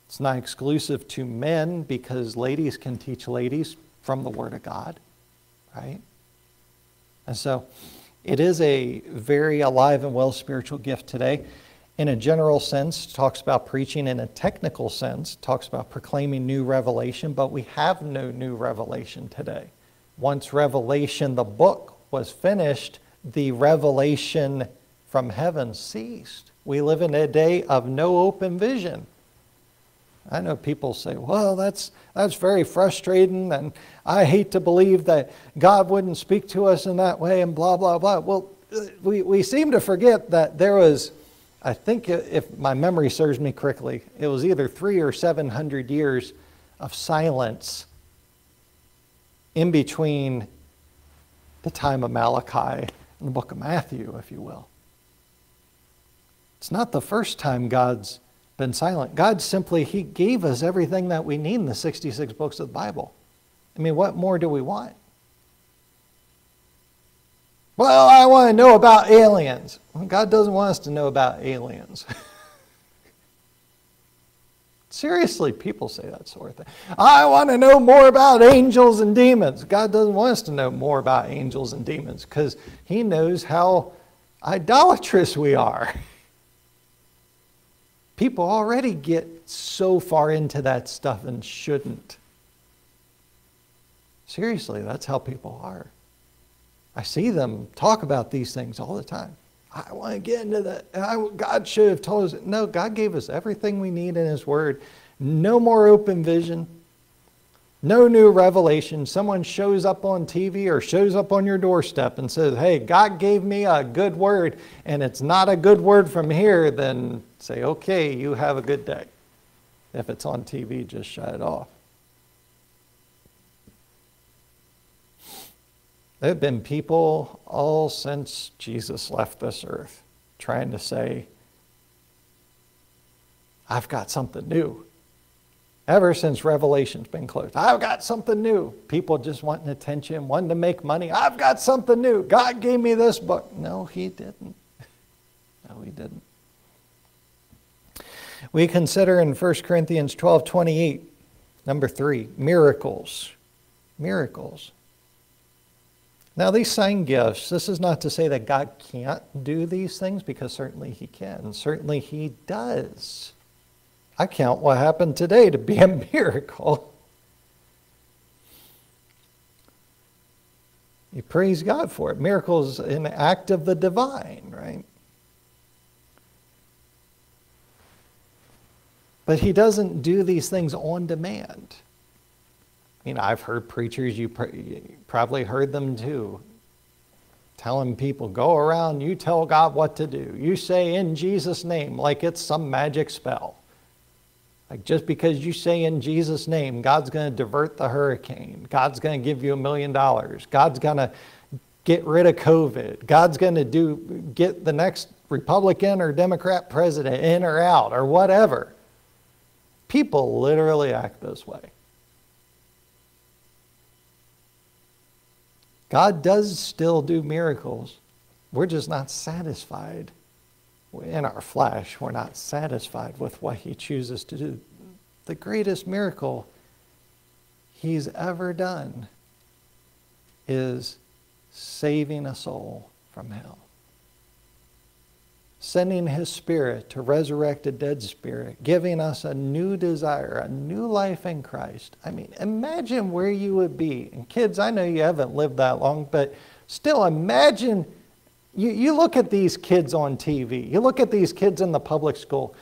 It's not exclusive to men because ladies can teach ladies from the Word of God, right? And so it is a very alive and well spiritual gift today. In a general sense, talks about preaching. In a technical sense, talks about proclaiming new revelation, but we have no new revelation today. Once Revelation, the book, was finished, the revelation from heaven ceased. We live in a day of no open vision. I know people say, well, that's, that's very frustrating, and I hate to believe that God wouldn't speak to us in that way, and blah, blah, blah. Well, we, we seem to forget that there was, I think, if my memory serves me correctly, it was either three or seven hundred years of silence in between the time of Malachi and the book of Matthew, if you will. It's not the first time God's been silent. God simply, He gave us everything that we need in the 66 books of the Bible. I mean, what more do we want? Well, I want to know about aliens. God doesn't want us to know about aliens. Seriously, people say that sort of thing. I want to know more about angels and demons. God doesn't want us to know more about angels and demons because He knows how idolatrous we are. People already get so far into that stuff and shouldn't. Seriously, that's how people are. I see them talk about these things all the time. I want to get into that. I, God should have told us. No, God gave us everything we need in His Word. No more open vision. No new revelation. Someone shows up on TV or shows up on your doorstep and says, Hey, God gave me a good word, and it's not a good word from here, then say, Okay, you have a good day. If it's on TV, just shut it off. There have been people all since Jesus left this earth trying to say, I've got something new. Ever since Revelation's been closed, I've got something new. People just wanting attention, wanting to make money. I've got something new. God gave me this book. No, He didn't. No, He didn't. We consider in 1 Corinthians 12 28, number three, miracles. Miracles. Now, these sign gifts, this is not to say that God can't do these things, because certainly He can. Certainly He does. I count what happened today to be a miracle. You praise God for it. Miracles an act of the divine, right? But he doesn't do these things on demand. I mean, I've heard preachers, you probably heard them too, telling people, go around, you tell God what to do. You say in Jesus' name like it's some magic spell. Like just because you say in Jesus' name, God's going to divert the hurricane. God's going to give you a million dollars. God's going to get rid of COVID. God's going to do get the next Republican or Democrat president in or out or whatever. People literally act this way. God does still do miracles. We're just not satisfied in our flesh. We're not satisfied with what He chooses to do. The greatest miracle He's ever done is saving a soul from hell sending his spirit to resurrect a dead spirit, giving us a new desire, a new life in Christ. I mean, imagine where you would be. And kids, I know you haven't lived that long, but still imagine you, you look at these kids on TV, you look at these kids in the public school,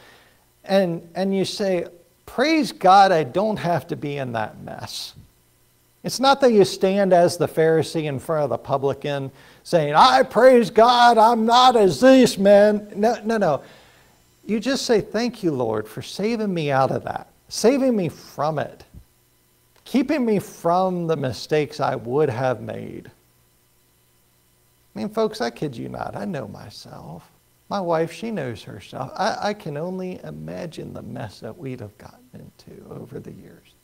and, and you say, Praise God, I don't have to be in that mess. It's not that you stand as the Pharisee in front of the publican saying, I praise God, I'm not as this man. No, no, no. You just say, Thank you, Lord, for saving me out of that, saving me from it, keeping me from the mistakes I would have made. I mean, folks, I kid you not, I know myself. My wife, she knows herself. I, I can only imagine the mess that we'd have gotten into over the years.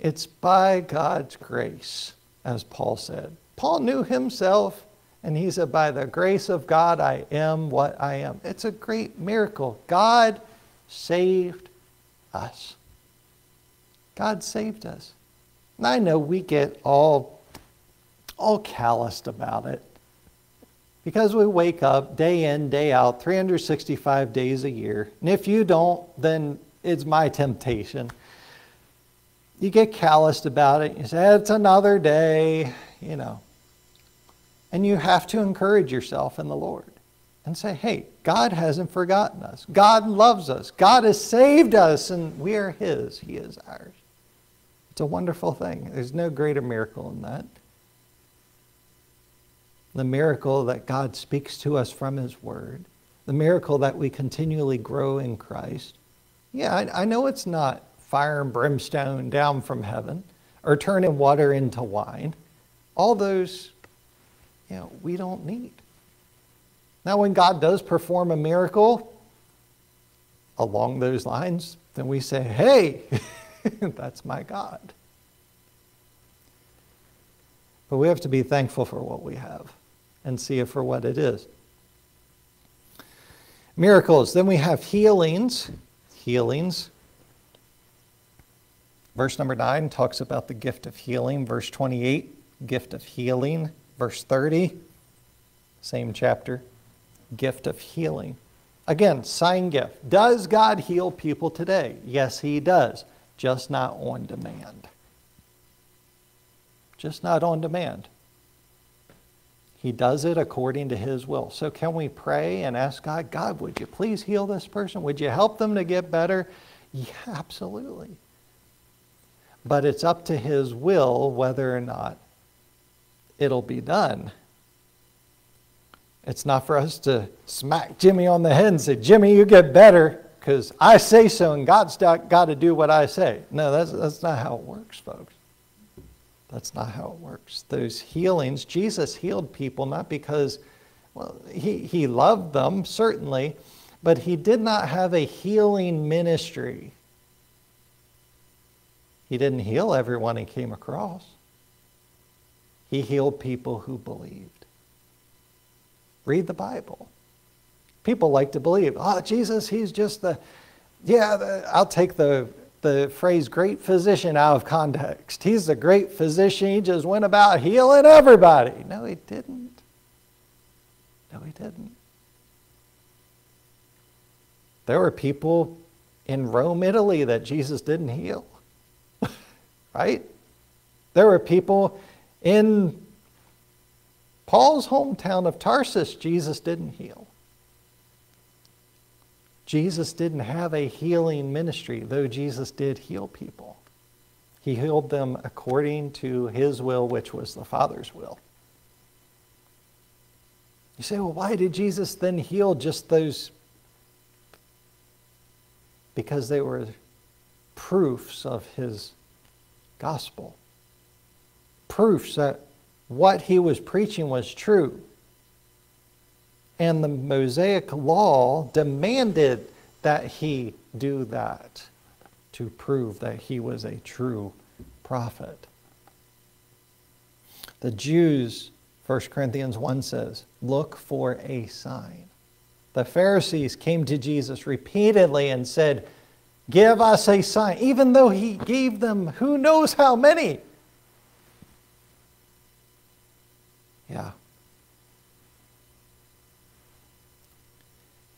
It's by God's grace as Paul said. Paul knew himself, and he said, By the grace of God, I am what I am. It's a great miracle. God saved us. God saved us. And I know we get all, all calloused about it because we wake up day in, day out, 365 days a year. And if you don't, then it's my temptation you get calloused about it. You say, it's another day, you know. And you have to encourage yourself in the Lord and say, hey, God hasn't forgotten us. God loves us. God has saved us, and we are His. He is ours. It's a wonderful thing. There's no greater miracle than that. The miracle that God speaks to us from His Word, the miracle that we continually grow in Christ. Yeah, I, I know it's not fire and brimstone down from heaven, or turning water into wine. All those, you know, we don't need. Now, when God does perform a miracle along those lines, then we say, hey, that's my God. But we have to be thankful for what we have and see it for what it is. Miracles. Then we have healings. Healings. Verse number 9 talks about the gift of healing. Verse 28, gift of healing. Verse 30, same chapter, gift of healing. Again, sign gift. Does God heal people today? Yes, He does, just not on demand. Just not on demand. He does it according to His will. So, can we pray and ask God, God, would you please heal this person? Would you help them to get better? Yeah, absolutely. But it's up to his will whether or not it'll be done. It's not for us to smack Jimmy on the head and say, Jimmy, you get better because I say so and God's got to do what I say. No, that's, that's not how it works, folks. That's not how it works. Those healings, Jesus healed people not because, well, he, he loved them, certainly, but he did not have a healing ministry. He didn't heal everyone he came across. He healed people who believed. Read the Bible. People like to believe, oh, Jesus, he's just the, yeah, I'll take the, the phrase great physician out of context. He's the great physician. He just went about healing everybody. No, he didn't. No, he didn't. There were people in Rome, Italy that Jesus didn't heal right? There were people in Paul's hometown of Tarsus, Jesus didn't heal. Jesus didn't have a healing ministry, though Jesus did heal people. He healed them according to his will, which was the Father's will. You say, well, why did Jesus then heal just those? Because they were proofs of his gospel. Proofs that what he was preaching was true. And the Mosaic law demanded that he do that to prove that he was a true prophet. The Jews, 1 Corinthians 1 says, look for a sign. The Pharisees came to Jesus repeatedly and said, Give us a sign, even though he gave them who knows how many. Yeah.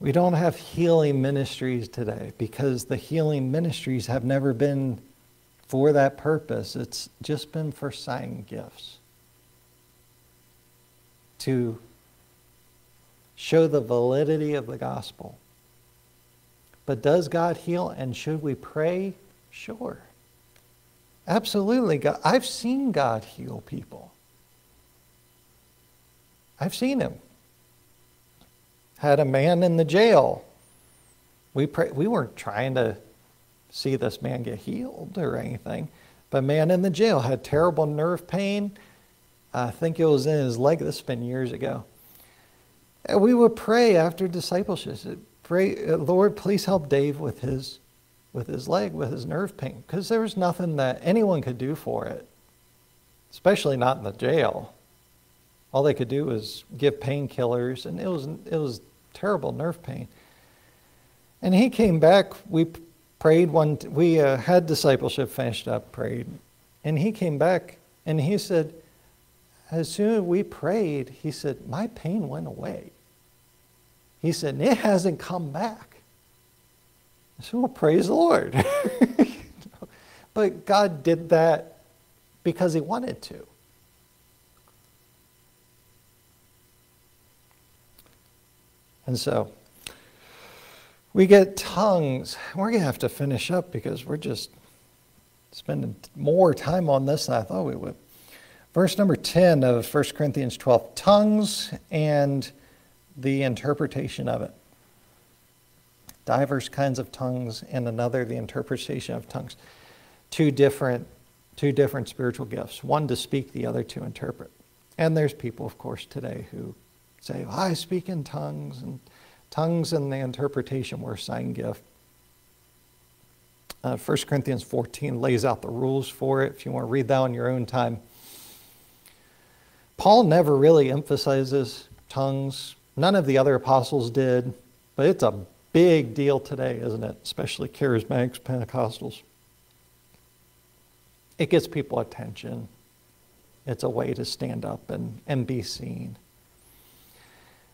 We don't have healing ministries today because the healing ministries have never been for that purpose. It's just been for sign gifts. To show the validity of the gospel. But does God heal and should we pray? Sure. Absolutely. God. I've seen God heal people. I've seen him had a man in the jail. We, pray, we weren't trying to see this man get healed or anything, but man in the jail had terrible nerve pain. I think it was in his leg. This has been years ago. And we would pray after discipleship. Pray, Lord, please help Dave with his, with his leg, with his nerve pain, because there was nothing that anyone could do for it, especially not in the jail. All they could do was give painkillers, and it was it was terrible nerve pain. And he came back. We prayed one. We uh, had discipleship finished up, prayed, and he came back and he said, as soon as we prayed, he said, my pain went away. He said, it hasn't come back. I said, well, praise the Lord. but God did that because he wanted to. And so we get tongues. We're going to have to finish up because we're just spending more time on this than I thought we would. Verse number 10 of 1 Corinthians 12 tongues and the interpretation of it. Diverse kinds of tongues, and another, the interpretation of tongues. Two different, two different spiritual gifts one to speak, the other to interpret. And there's people, of course, today who say, well, I speak in tongues, and tongues and the interpretation were a sign gift. Uh, 1 Corinthians 14 lays out the rules for it if you want to read that on your own time. Paul never really emphasizes tongues. None of the other apostles did, but it's a big deal today, isn't it? Especially charismatics, Pentecostals. It gets people attention. It's a way to stand up and, and be seen.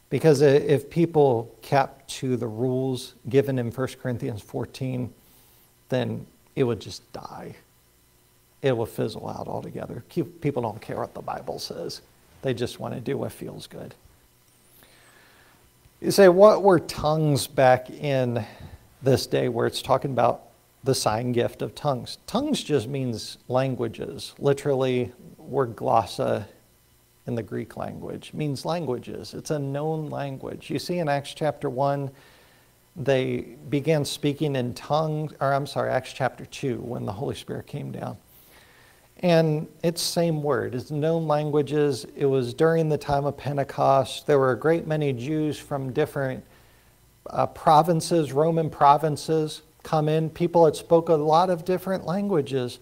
Because if people kept to the rules given in 1 Corinthians 14, then it would just die. It will fizzle out altogether. People don't care what the Bible says, they just want to do what feels good. You say, what were tongues back in this day where it's talking about the sign gift of tongues? Tongues just means languages. Literally, word glossa in the Greek language. It means languages. It's a known language. You see in Acts chapter 1, they began speaking in tongues, or I'm sorry, Acts chapter 2, when the Holy Spirit came down. And it's same word. It's known languages. It was during the time of Pentecost. There were a great many Jews from different uh, provinces, Roman provinces, come in. People that spoke a lot of different languages.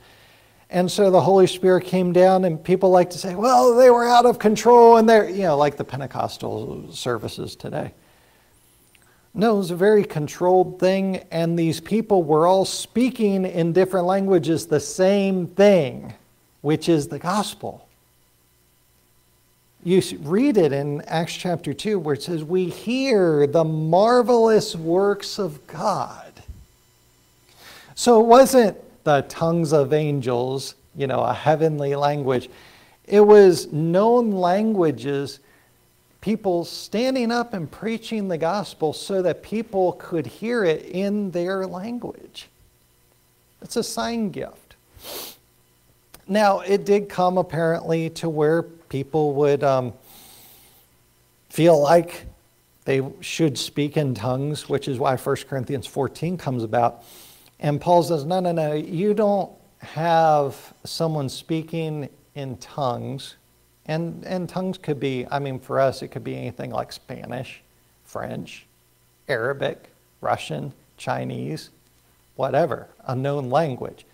And so the Holy Spirit came down, and people like to say, well, they were out of control, and they're, you know, like the Pentecostal services today. No, it was a very controlled thing, and these people were all speaking in different languages the same thing, which is the gospel. You read it in Acts chapter 2 where it says, We hear the marvelous works of God. So it wasn't the tongues of angels, you know, a heavenly language. It was known languages, people standing up and preaching the gospel so that people could hear it in their language. It's a sign gift. Now, it did come apparently to where people would um, feel like they should speak in tongues, which is why 1 Corinthians 14 comes about. And Paul says, no, no, no, you don't have someone speaking in tongues. And, and tongues could be, I mean, for us, it could be anything like Spanish, French, Arabic, Russian, Chinese, whatever, unknown language.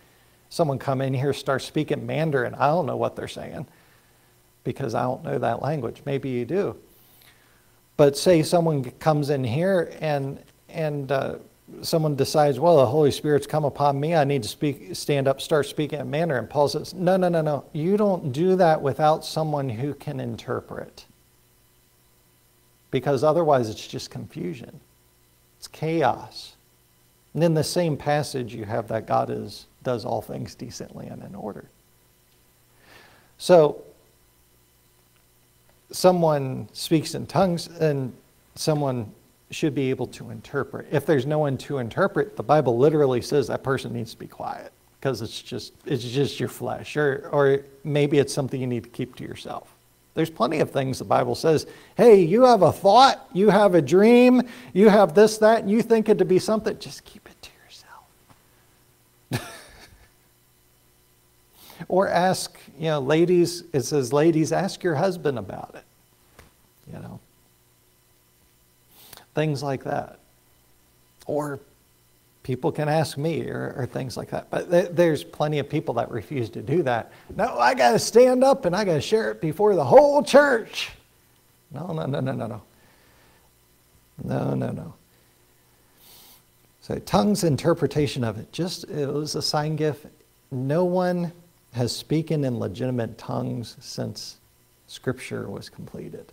Someone come in here, start speaking Mandarin. I don't know what they're saying because I don't know that language. Maybe you do. But say someone comes in here and and uh, someone decides, well, the Holy Spirit's come upon me. I need to speak, stand up, start speaking in manner. And Paul says, no, no, no, no. You don't do that without someone who can interpret, because otherwise it's just confusion. It's chaos. And in the same passage, you have that God is does all things decently and in order. So someone speaks in tongues and someone should be able to interpret. If there's no one to interpret, the Bible literally says that person needs to be quiet because it's just it's just your flesh or or maybe it's something you need to keep to yourself. There's plenty of things the Bible says, "Hey, you have a thought, you have a dream, you have this that, and you think it to be something, just keep it to yourself." or ask, you know, ladies, it says ladies ask your husband about it you know. Things like that. Or people can ask me or, or things like that. But th- there's plenty of people that refuse to do that. No, I got to stand up and I got to share it before the whole church. No, no, no, no, no, no. No, no, no. So, tongues interpretation of it, just it was a sign gift. No one has spoken in legitimate tongues since Scripture was completed.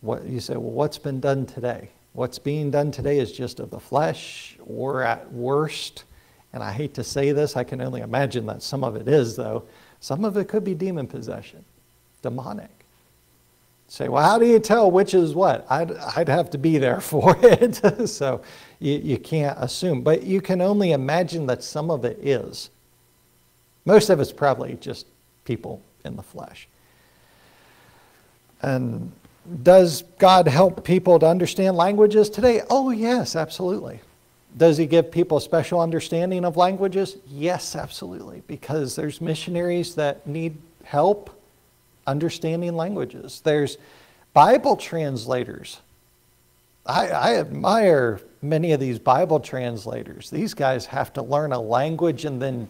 What you say, well, what's been done today? What's being done today is just of the flesh, or at worst, and I hate to say this, I can only imagine that some of it is, though. Some of it could be demon possession, demonic. Say, well, how do you tell which is what? I'd, I'd have to be there for it. so you, you can't assume. But you can only imagine that some of it is. Most of it's probably just people in the flesh. And does God help people to understand languages today? Oh, yes, absolutely. Does he give people special understanding of languages? Yes, absolutely, because there's missionaries that need help understanding languages. There's Bible translators. I, I, admire many of these Bible translators. These guys have to learn a language and then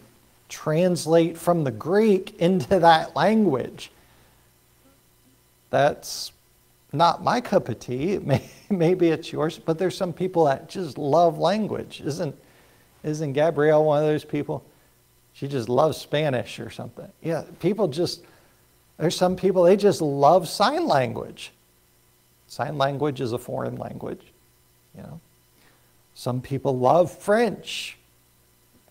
translate from the Greek into that language. That's not my cup of tea. maybe it's yours, but there's some people that just love language. Isn't, isn't Gabrielle one of those people? She just loves Spanish or something. Yeah, people just, there's some people, they just love sign language. Sign language is a foreign language, you know. Some people love French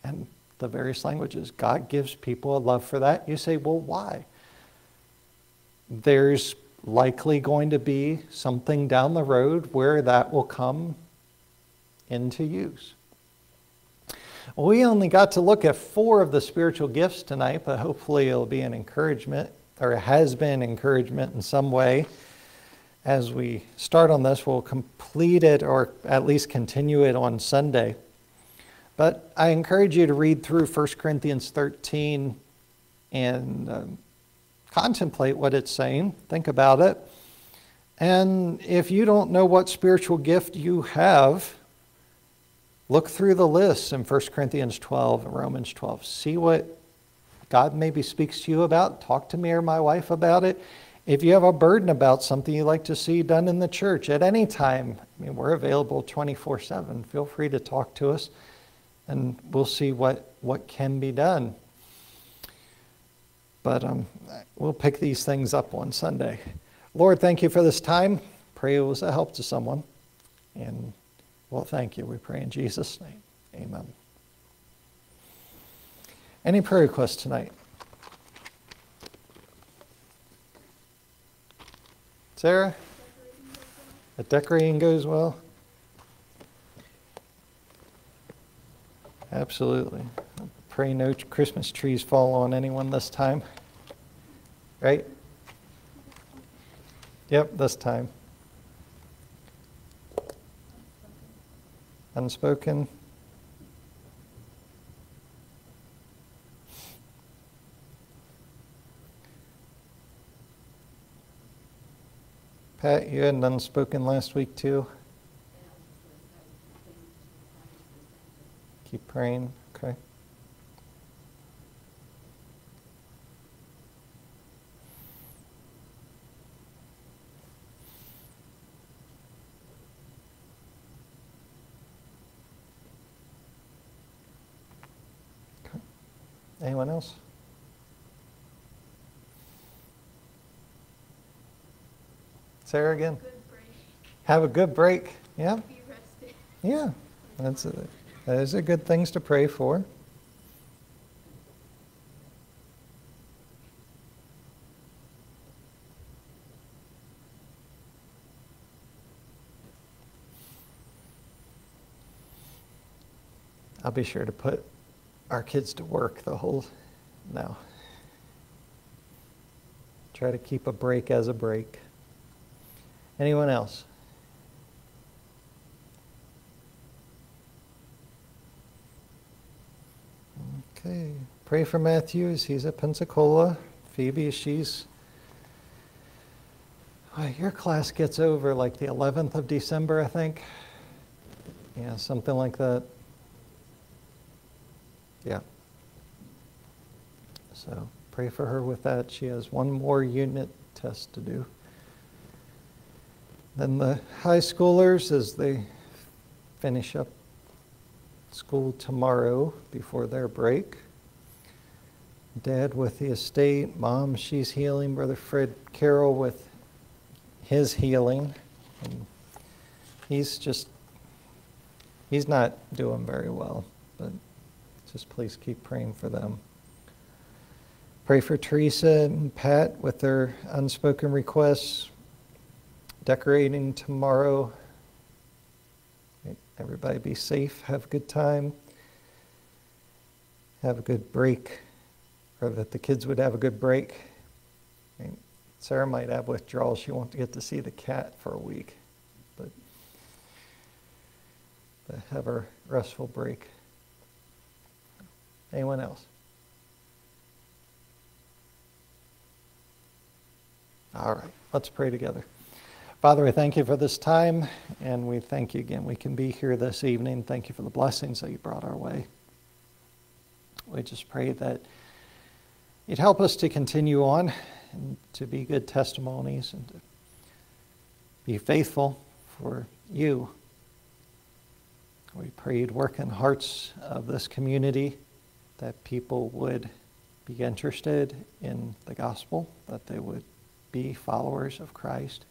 and the various languages. God gives people a love for that. You say, well, why? There's likely going to be something down the road where that will come into use. We only got to look at four of the spiritual gifts tonight, but hopefully it'll be an encouragement, or it has been encouragement in some way. As we start on this, we'll complete it or at least continue it on Sunday. But I encourage you to read through 1 Corinthians 13 and um, contemplate what it's saying, think about it. And if you don't know what spiritual gift you have, look through the lists in 1 Corinthians 12 and Romans 12. See what God maybe speaks to you about. Talk to me or my wife about it. If you have a burden about something you'd like to see done in the church at any time, I mean, we're available 24 7. Feel free to talk to us and we'll see what, what can be done. But um, we'll pick these things up one Sunday. Lord, thank you for this time. Pray it was a help to someone. And well, thank you. We pray in Jesus' name. Amen. Any prayer requests tonight? Sarah? The decorating goes well? Absolutely. pray no Christmas trees fall on anyone this time. Right? Yep, this time. Unspoken. Pat, you had unspoken last week too. Keep praying. Okay. Okay. Anyone else? Sarah again? Have a good break. Yeah, yeah. That's a, those are good things to pray for. I'll be sure to put our kids to work the whole no. Try to keep a break as a break. Anyone else? Okay. Pray for Matthew as he's at Pensacola. Phoebe, she's. Uh, your class gets over like the 11th of December, I think. Yeah, something like that. Yeah. So pray for her with that. She has one more unit test to do. Then the high schoolers, as they finish up school tomorrow before their break. Dad with the estate, mom, she's healing. Brother Fred Carroll with his healing. And he's just, he's not doing very well, just please keep praying for them. Pray for Teresa and Pat with their unspoken requests. Decorating tomorrow. Everybody be safe, have a good time, have a good break, or that the kids would have a good break. Sarah might have withdrawal. She won't get to see the cat for a week, but, but have a restful break. Anyone else? All right, let's pray together. Father, we thank you for this time, and we thank you again. We can be here this evening. Thank you for the blessings that you brought our way. We just pray that you'd help us to continue on and to be good testimonies and to be faithful for you. We pray you'd work in hearts of this community, that people would be interested in the gospel, that they would be followers of Christ.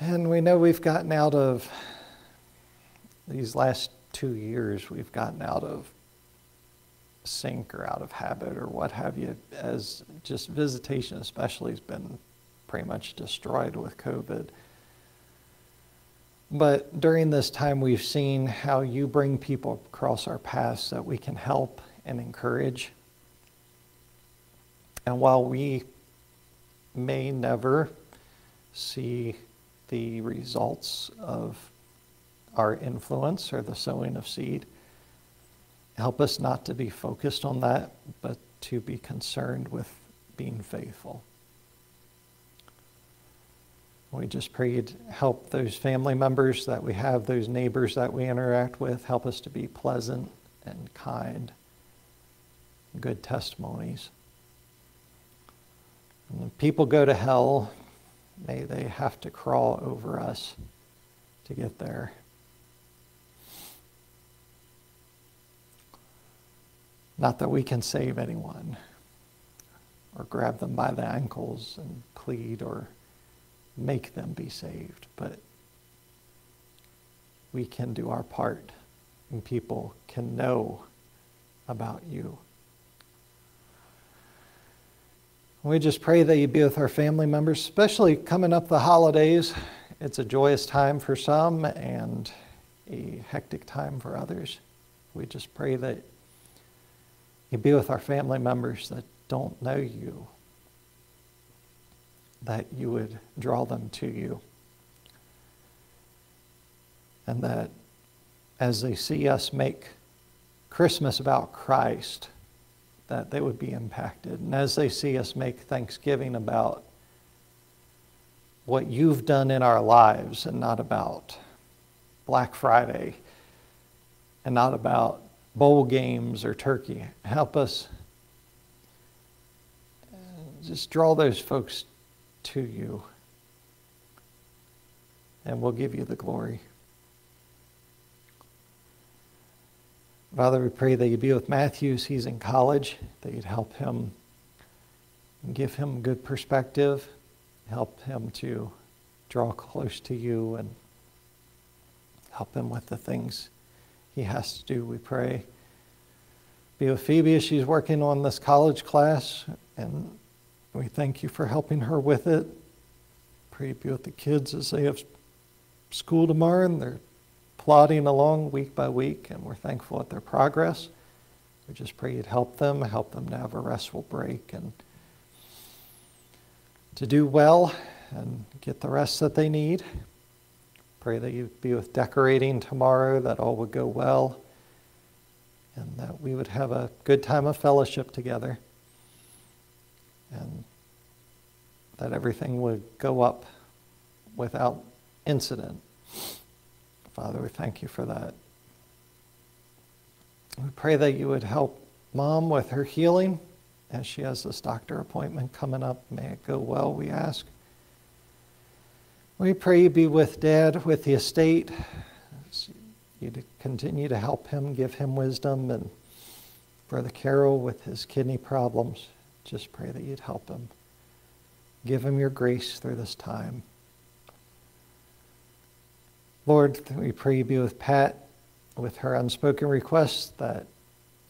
And we know we've gotten out of these last two years, we've gotten out of sync or out of habit or what have you, as just visitation, especially, has been pretty much destroyed with COVID. But during this time, we've seen how you bring people across our paths that we can help and encourage. And while we may never see the results of our influence or the sowing of seed. Help us not to be focused on that, but to be concerned with being faithful. We just prayed, help those family members that we have, those neighbors that we interact with, help us to be pleasant and kind, good testimonies. And when people go to hell, May they have to crawl over us to get there. Not that we can save anyone or grab them by the ankles and plead or make them be saved, but we can do our part and people can know about you. We just pray that you be with our family members, especially coming up the holidays. It's a joyous time for some and a hectic time for others. We just pray that you be with our family members that don't know you, that you would draw them to you, and that as they see us make Christmas about Christ, that they would be impacted. And as they see us make Thanksgiving about what you've done in our lives and not about Black Friday and not about bowl games or turkey. Help us uh, just draw those folks to you, and we'll give you the glory. Father, we pray that you be with Matthews. He's in college, that you'd help him give him good perspective, help him to draw close to you and help him with the things he has to do, we pray. Be with Phoebe as she's working on this college class, and we thank you for helping her with it. Pray be with the kids as they have school tomorrow and they're plodding along week by week, and we're thankful at their progress. We just pray you'd help them, help them to have a restful break and to do well and get the rest that they need. Pray that you'd be with decorating tomorrow, that all would go well, and that we would have a good time of fellowship together, and that everything would go up without incident. Father, we thank you for that. We pray that you would help mom with her healing as she has this doctor appointment coming up. May it go well, we ask. We pray you be with Dad with the estate. You to continue to help him, give him wisdom, and Brother Carroll with his kidney problems. Just pray that you'd help him. Give him your grace through this time. Lord, we pray you be with Pat with her unspoken request that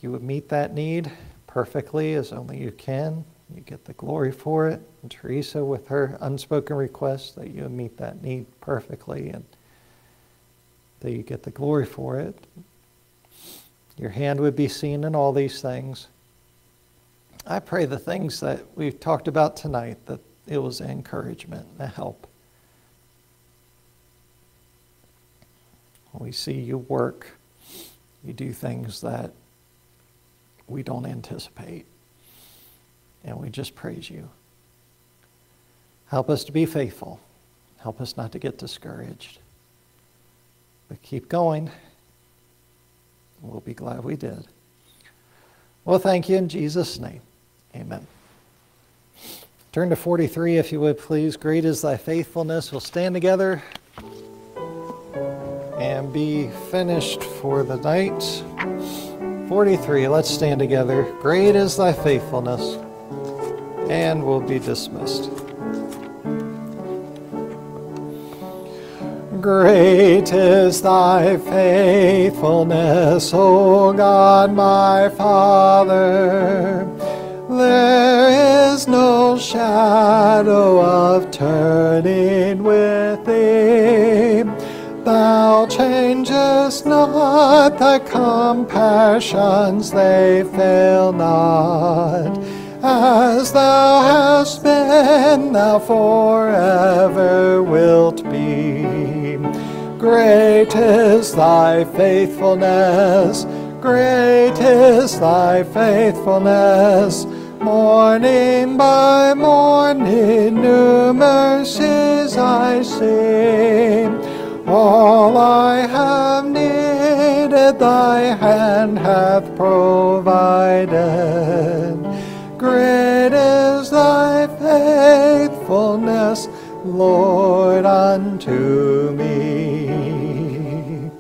you would meet that need perfectly as only you can. You get the glory for it. And Teresa, with her unspoken request, that you would meet that need perfectly and that you get the glory for it. Your hand would be seen in all these things. I pray the things that we've talked about tonight, that it was encouragement, a help. We see you work, you do things that we don't anticipate. And we just praise you. Help us to be faithful. Help us not to get discouraged. But keep going. We'll be glad we did. Well, thank you in Jesus' name. Amen. Turn to 43, if you would please. Great is thy faithfulness. We'll stand together and be finished for the night. 43, let's stand together. Great is thy faithfulness and we'll be dismissed. Great is thy faithfulness, O God my Father. There is no shadow of turning with thee. Thou changest not, thy compassions they fail not as thou hast been, thou forever wilt be. Great is thy faithfulness, great is thy faithfulness. Morning by morning, new mercies I see. All I have needed, thy hand hath provided. Great is thy faithfulness, Lord, unto me.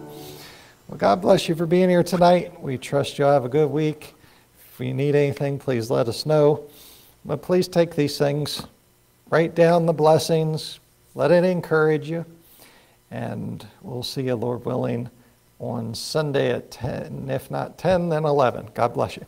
Well, God bless you for being here tonight. We trust you'll have a good week. If you need anything, please let us know. But please take these things, write down the blessings, let it encourage you, and we'll see you, Lord willing, on Sunday at 10, if not 10, then 11. God bless you.